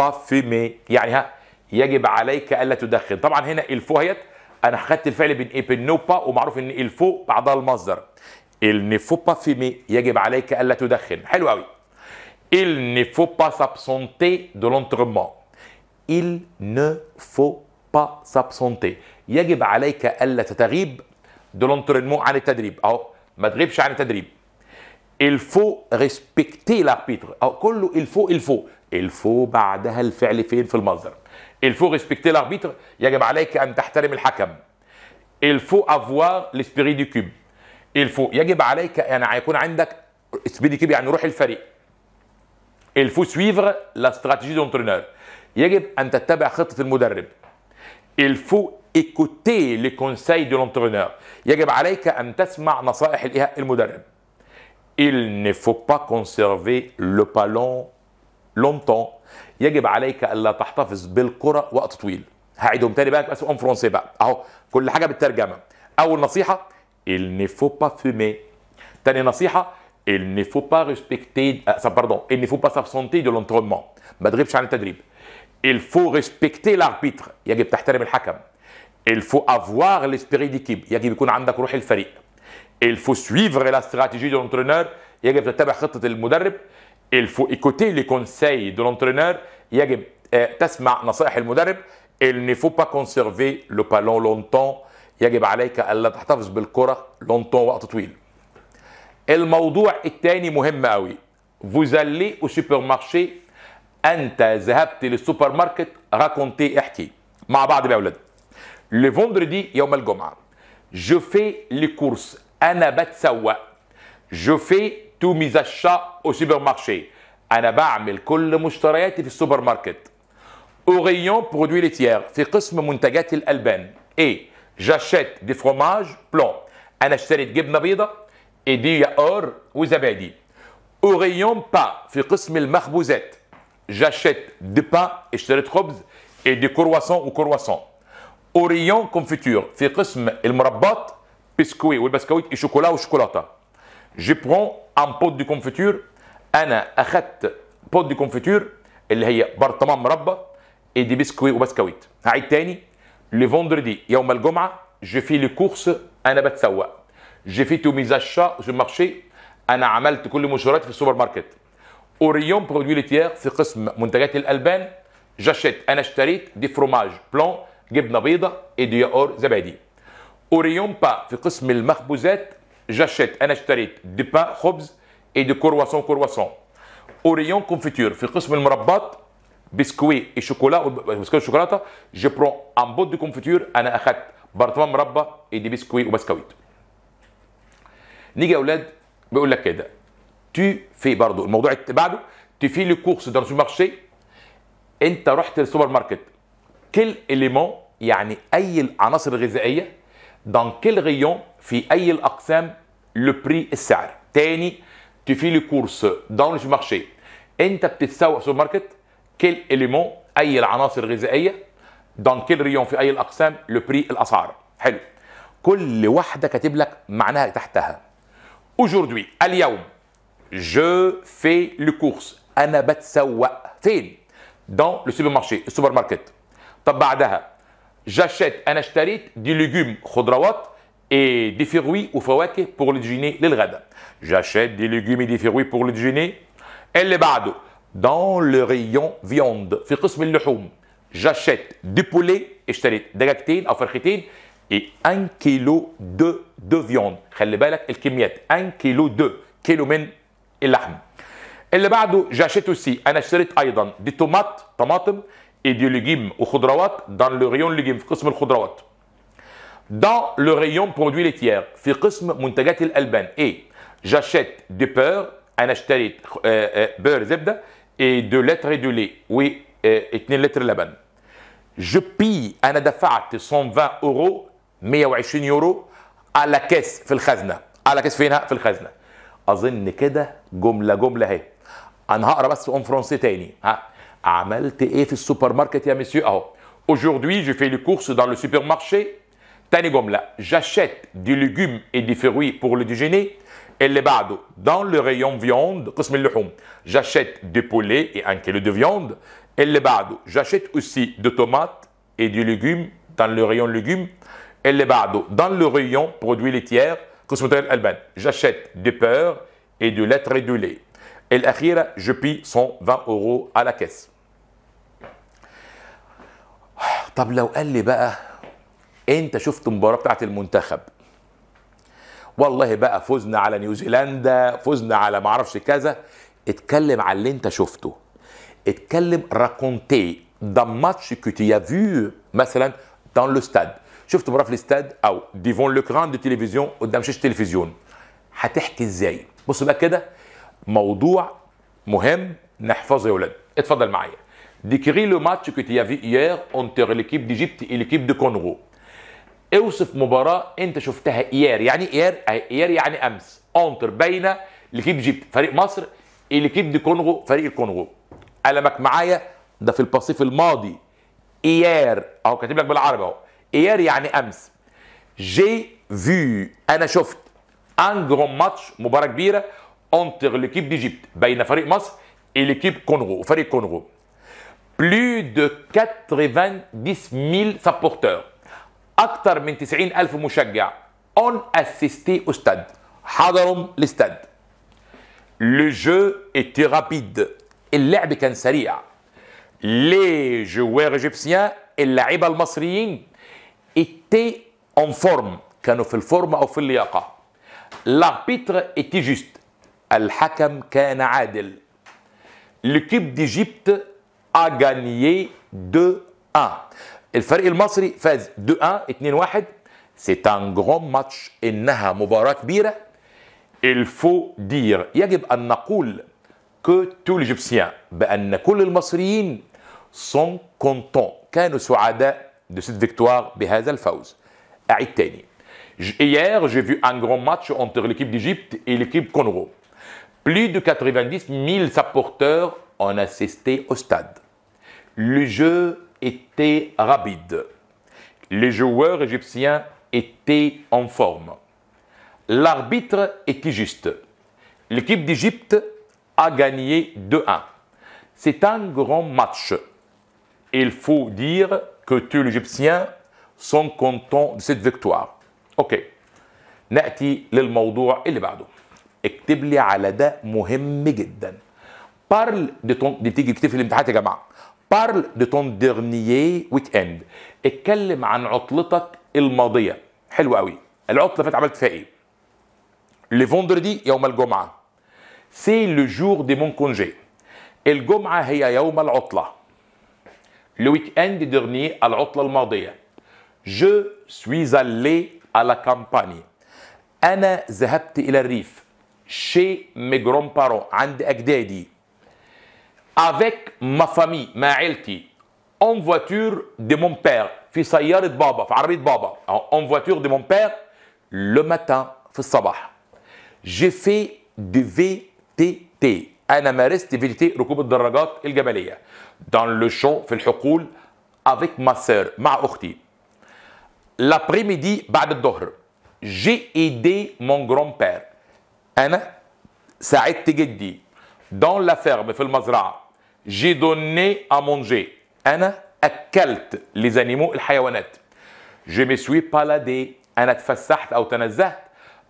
pas fumer. يعني ها يجب عليك الا تدخن طبعا هنا الفو هيت أنا خدت الفعل بين إيه بين نو با ومعروف ان الفو بعدها المصدر pas fumer يجب عليك الا تدخن حلو قوي il ne faut pas s'absenter de l'entraînement il ne faut pas s'absenter يجب عليك الا تتغيب de l'entraînement عن التدريب اهو ما تغيبش عن التدريب il faut respecter l'arbitre أو كله il faut il faut il faut بعدها الفعل فين في المصدر il faut respecter l'arbitre يجب عليك أن تحترم الحكم il faut avoir l'esprit du cube il faut يجب عليك يعني يكون عندك esprit du cube يعني روح الفريق il faut suivre la stratégie d'entraîneur يجب أن تتبع خطة المدرب il faut écouter les conseils de l'entraîneur. يجب عليك أن تسمع نصائح المدرب il ne faut pas conserver le ballon longtemps. يجب عليك الا تحتفظ بالكره وقت طويل هعيدهم تاني بقى بس en français بقى اهو كل حاجة بالترجمه اول نصيحه il ne faut pas fumer. تاني نصيحه il ne faut pas respecter آه pardon il ne faut pas s'absenter de l'entraînement ما تغيبش عن التدريب il faut respecter l'arbitre يجب تحترم الحكم il faut avoir l'esprit d'équipe يجب يكون عندك روح الفريق il faut suivre la stratégie de l'entraîneur يجب تتبع خطة المدرب il faut écouter les conseils de l'entraîneur يجب آه، تسمع نصائح المدرب il ne faut pas conserver le ballon longtemps يجب عليك ألا تحتفظ بالكرة longtemps وقت طويل الموضوع الثاني مهم قوي vous allez au supermarché. أنت ذهبت للسوبر ماركت راكونتي احكي. مع بعض بقى يا أولاد. Vendredi يوم الجمعة. Je fais les courses. أنا بتسوق. Je fais tous mes achats au supermarché. أنا بعمل كل مشترياتي في السوبر ماركت au rayon produits laitiers في قسم منتجات الألبان. Et j'achète des fromages blancs. أنا اشتريت جبنة بيضة. Et دي ياور وزبادي rayon pain في قسم المخبوزات j'achète du pain اشتريت خبز et des croissants و croissant au rayon confiture في قسم المربات biscuits والبسكويت au chocolat والشوكولاته je prends un pot de confiture أنا اخدت pot de confiture اللي هي برطمان مربى et des biscuits وبسكويت هعيد تاني le vendredi يوم الجمعه je fais les courses أنا بتسوق mes achats au marché. أنا عملت كل مشترياتي في السوبر ماركت au rayon produits laitiers في قسم منتجات الألبان. j'achète أنا اشتريت du fromage blanc جبنة بيضة et des yaourts زبادي. au rayon pain في قسم المخبوزات. j'achète أنا اشتريت du pain خبز et des croissants croissant au rayon confiture في قسم المربات biscuits au chocolat biscuits الشوكولاته je prends un pot de confiture أنا اخدت برطمان مربى et des biscuits وبسكويت. نيجي يا أولاد بيقول لك كده. Tu في برضو الموضوع اللي بعده tu fais les courses dans le marché. انت رحت السوبر ماركت quels aliments يعني أي العناصر الغذائية dans quel rayon في أي الأقسام le prix السعر. تاني tu fais les courses dans le marché. انت بتتسوق في السوبر ماركت quels aliments أي العناصر الغذائية dans quel rayon في أي الأقسام le prix الأسعار. حلو. كل واحدة كاتب لك معناها تحتها. aujourd'hui اليوم je fais les courses انا بتسوق فين dans le supermarché السوبر ماركت طب بعدها j'achète انا اشتريت دي ليجوم خضروات et des fruits وفواكه pour le dîner للغداء j'achète des légumes et des fruits pour le dîner اللي بعده dans le rayon viande في قسم اللحوم j'achète du poulet اشتريت دجاجتين او فرختين et 1 كيلو de de viande. خلي بالك الكميات 1 كيلو de كيلو من اللحم اللي بعده j'achète aussi أنا اشتريت أيضا des tomates طماطم et des légumes وخضروات dans le rayon légumes في قسم الخضروات dans le rayon produits laitiers في قسم منتجات الالبان et j'achète du beurre أنا اشتريت beurre زبده et deux litres de lait و 2 لتر لبن je paie أنا دفعت 120 اورو 120 يورو على كاس في الخزنه على كاس فينها في الخزنه اظن كده جمله جمله اهي انا هقرا بس اون فرونسي تاني ها عملت ايه في السوبر ماركت يا مسيو اهو aujourd'hui je fais les courses dans le supermarché تاني جمله j'achète des légumes et des fruits pour le déjeuner اللي بعده dans le rayon viande قسم اللحوم j'achète des poulets et un kilo de viande اللي بعده j'achète aussi des tomates et des légumes dans le rayon légumes اللي بعده dans le rayon produits laitiers قسم منتجات الالبان j'achète des beurre et du lait et du lait الاخيره je paye 120 euros à la caisse. طب لو قال لي بقى انت شفت المباراه بتاعت المنتخب والله بقى فزنا على نيوزيلندا فزنا على معرفش كذا اتكلم على اللي انت شفته اتكلم racontez un match que tu as vu مثلا dans le stade شفت مباراه في الاستاد ou devant l'écran de télévision قدام شاشة تلفزيون هتحكي إزاي؟ بص بقى كده موضوع مهم نحفظه يا ولاد. اتفضل معايا. Match que tu as vu hier entre l'équipe d'Égypte et l'équipe de Congo. اوصف مباراة أنت شفتها hier يعني hier hier يعني أمس. entre بين l'équipe d'Égypte فريق مصر l'équipe de Congo فريق الكونغو. قلمك معايا؟ ده في ال passé الماضي. hier أهو كاتب لك بالعربي أهو. hier يعني امس. j'ai vu أنا شفت. un grand match مباراة كبيرة. entre l'équipe d'Égypte بين فريق مصر l'équipe Congo وفريق كونغو plus de 90 000 supporters. أكثر من 90 ألف مشجع. ont assisté au stade. حضروا الاستاد le jeu était rapide. اللعب كان سريع. Les joueurs égyptiens اللاعيبه المصريين étaient en forme كانوا في الفورمه أو في اللياقه l'arbitre était juste الحكم كان عادل l'équipe d'Égypte a gagné 2-1 الفريق المصري فاز 2-1 2-1 c'est un grand match انها مباراه كبيره il faut dire يجب ان نقول que tous les Égyptiens بان كل المصريين sont contents كانوا سعداء de cette victoire بهذا الفوز اعيد تاني Hier, j'ai vu un grand match entre l'équipe d'Égypte et l'équipe Congo. Plus de 90 000 supporters ont assisté au stade. Le jeu était rapide. Les joueurs égyptiens étaient en forme. L'arbitre était juste. L'équipe d'Égypte a gagné 2-1. C'est un grand match. Il faut dire que tous les Égyptiens sont contents de cette victoire. okay ناتي للموضوع اللي بعده اكتب لي على ده مهم جدا parle de ton دي بتيجي كتير في الامتحانات يا parle de ton dernier week-end اتكلم عن عطلتك الماضيه حلو قوي العطله اللي فاتت عملت فيها إيه le vendredi يوم الجمعه c'est le jour de mon congé الجمعه هي يوم العطله لو ويك اند ديرنيي العطله الماضيه جو سويز allé à la campagne أنا ذهبت إلى الريف chez mes grands-parents عند أجدادي avec ma famille مع عيلتي en voiture de mon père في سيارة بابا في عربية بابا en voiture de mon père le matin في الصباح j'ai fait du VTT أنا مارست VTT ركوب الدراجات الجبلية dans le champ في الحقول avec ma sœur مع أختي l'après-midi بعد الظهر j'ai aidé mon grand-père أنا ساعدت جدي dans la ferme في المزرعه j'ai donné à manger أنا اكلت animaux الحيوانات je me suis baladé أنا اتفسحت أو تنزهت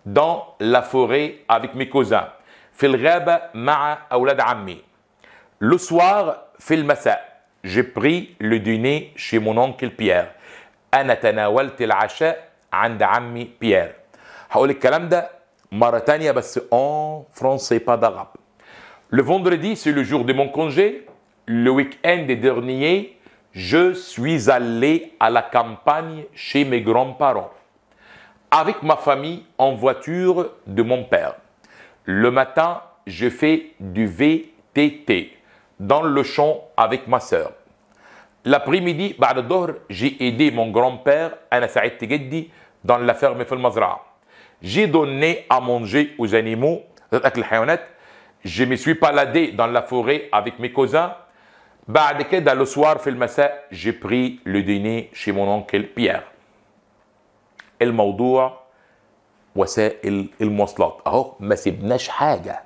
dans la forêt avec mes cousins في الغابه مع اولاد عمي le soir في المساء j'ai pris le dîner chez mon oncle Pierre انا تناولت العشاء عند عمي بيير هقول الكلام ده مرة تانية بس en français pas d'arabe. Le vendredi, c'est le jour de mon congé. Le week-end dernier, je suis allé à la campagne chez mes grands-parents. Avec ma famille en voiture de mon père. Le matin, je fais du VTT dans le champ avec ma sœur. L'après-midi بعد الظهر j'ai aidé mon grand-père أنا ساعدت جدي dans la ferme في المزرعة. J'ai donné à manger aux animaux أكل الحيوانات. Je me suis baladé dans la forêt avec mes cousins. بعد كده le soir في المساء j'ai pris le dîner chez mon oncle Pierre. الموضوع وسائل المواصلات أهو ما سيبناش حاجة.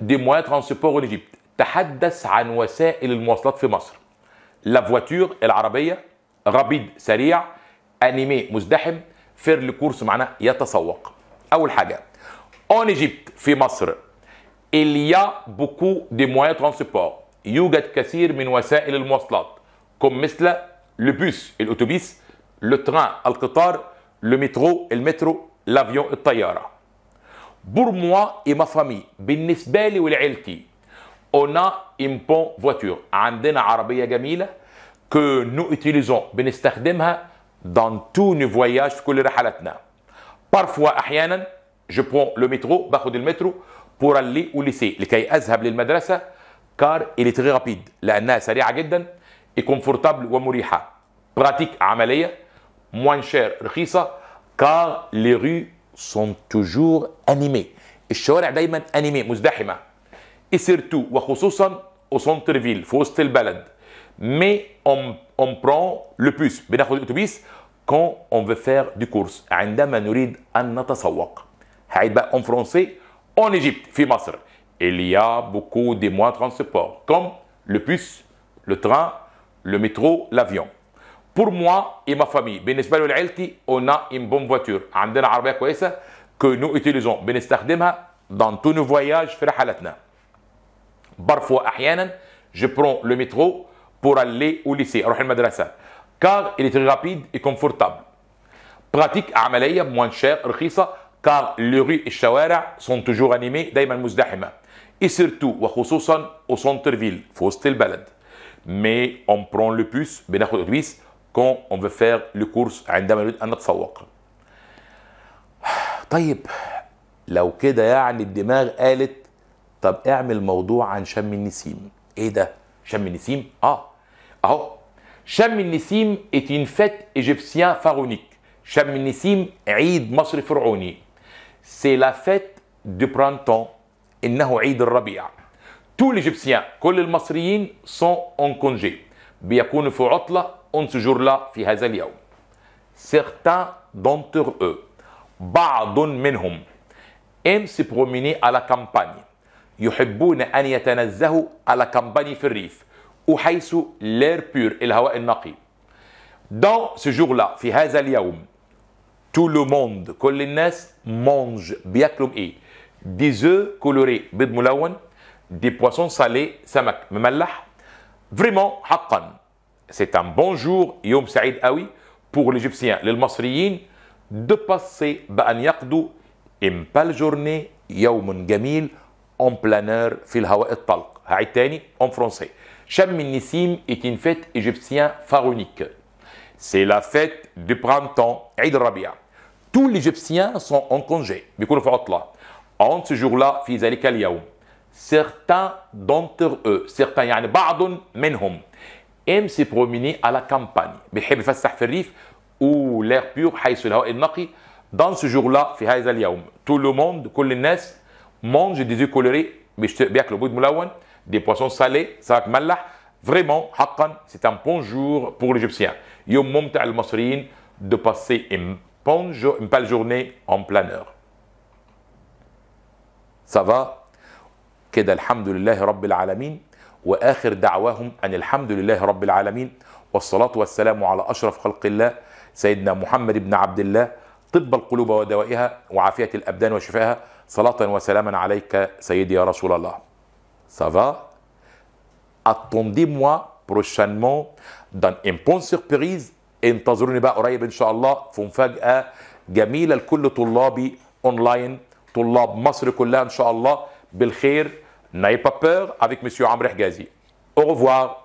Des moyens de transport en Égypte. تحدث عن وسائل المواصلات في مصر. la voiture العربية rapide سريع animé مزدحم faire les courses معناه يتسوق أول حاجة en Égypte في مصر il y a beaucoup de يوجد كثير من وسائل المواصلات comme مثل le bus الاتوبيس le train القطار le métro المترو l'avion الطياره pour moi et ma famille بالنسبة لي ولعيلتي a une bonne voiture. عندنا عربية جميلة que nous utilisons بنستخدمها dans tous nos voyages في كل رحلاتنا. Parfois أحيانا je prends le métro باخد المترو aller au lycée. لكي للمدرسة car il est très rapide لأنها سريعة جدا et confortable ومريحة. Pratique عملية. moins cher رخيصة car les rues sont toujours animées الشوارع دايما انيمي مزدحمة et surtout وخصوصا au centre ville في وسط البلد mais on, on prend le bus بناخد الاتوبيس quand on veut faire du course عندما نريد ان نتسوق هعيد بقى en français en Égypte في مصر il y a beaucoup de moyens de transport comme le bus le train le métro l'avion pour moi et ma famille بالنسبه لي ولعيلتي on a une bonne voiture عندنا عربيه كويسه que nous utilisons بنستخدمها dans tous nos voyages في رحلاتنا parfois احيانا je prends le métro pour aller au lycée اروح المدرسه car il est très rapide et confortable pratique عمليه moins cher رخيصه car les rues الشوارع sont toujours animées دايما مزدحمه et surtout وخصوصا au centre ville في وسط البلد mais on prend le bus بناخد الاتوبيس quand on veut faire le course عندما نريد أن نتسوق. طيب لو كده يعني الدماغ قالت طب اعمل موضوع عن شم النسيم. إيه ده؟ شم النسيم؟ آه. أهو. شم النسيم une fête égyptien pharaonique. شم النسيم عيد مصري فرعوني. C'est la fête du printemps. إنه عيد الربيع. Tous l'égyptiens كل المصريين sont en congé. بيكونوا في عطلة en ce jour-là في هذا اليوم certains d'entre eux بعض منهم aiment se promener à la campagne يحبون أن يتنزهوا على كامباني في الريف وحيث l'air pur الهواء النقي dans ce jour-là في هذا اليوم tout le monde كل الناس mange بياكلوا إيه des œufs colorés بيض ملون des poissons salés سمك مملح vraiment حقا c'est un bon jour يوم سعيد قوي pour l'égyptien للمصريين de passer بأن يقضوا une belle journée يوم جميل en plein air في الهواء الطلق هعيد تاني en français شم النسيم est une fête égyptienne pharaonique c'est la fête du printemps عيد الربيع tous les égyptiens sont en congé بيكونوا في عطلة en ce jour-là في ذلك اليوم certains d'entre eux certains يعني بعض منهم aiment se promener à la campagne بيحب يفسح في الريف ou l'air pur حيث الهواء النقي dans ce jour-là في هذا اليوم tout le monde كل الناس mange des œufs colorés بيشت- بياكلوا بيض ملون des poissons salés سمك مملح vraiment حقا c'est un bon jour pour l'égyptien يوم ممتع للمصريين de passer une bonne, jo- une belle journée en plein air ça va كده الحمد لله رب العالمين وآخر دعواهم أن الحمد لله رب العالمين والصلاة والسلام على أشرف خلق الله سيدنا محمد بن عبد الله طب القلوب ودوائها وعافية الأبدان وشفائها. صلاة وسلاما عليك سيدي يا رسول الله. Ça va? Attendez-moi prochainement dans une bonne surprise انتظروني بقى قريب إن شاء الله في مفاجاه جميلة لكل طلابي اونلاين طلاب مصر كلها إن شاء الله بالخير. N'ayez pas peur avec M. Amr Ghazi. Au revoir.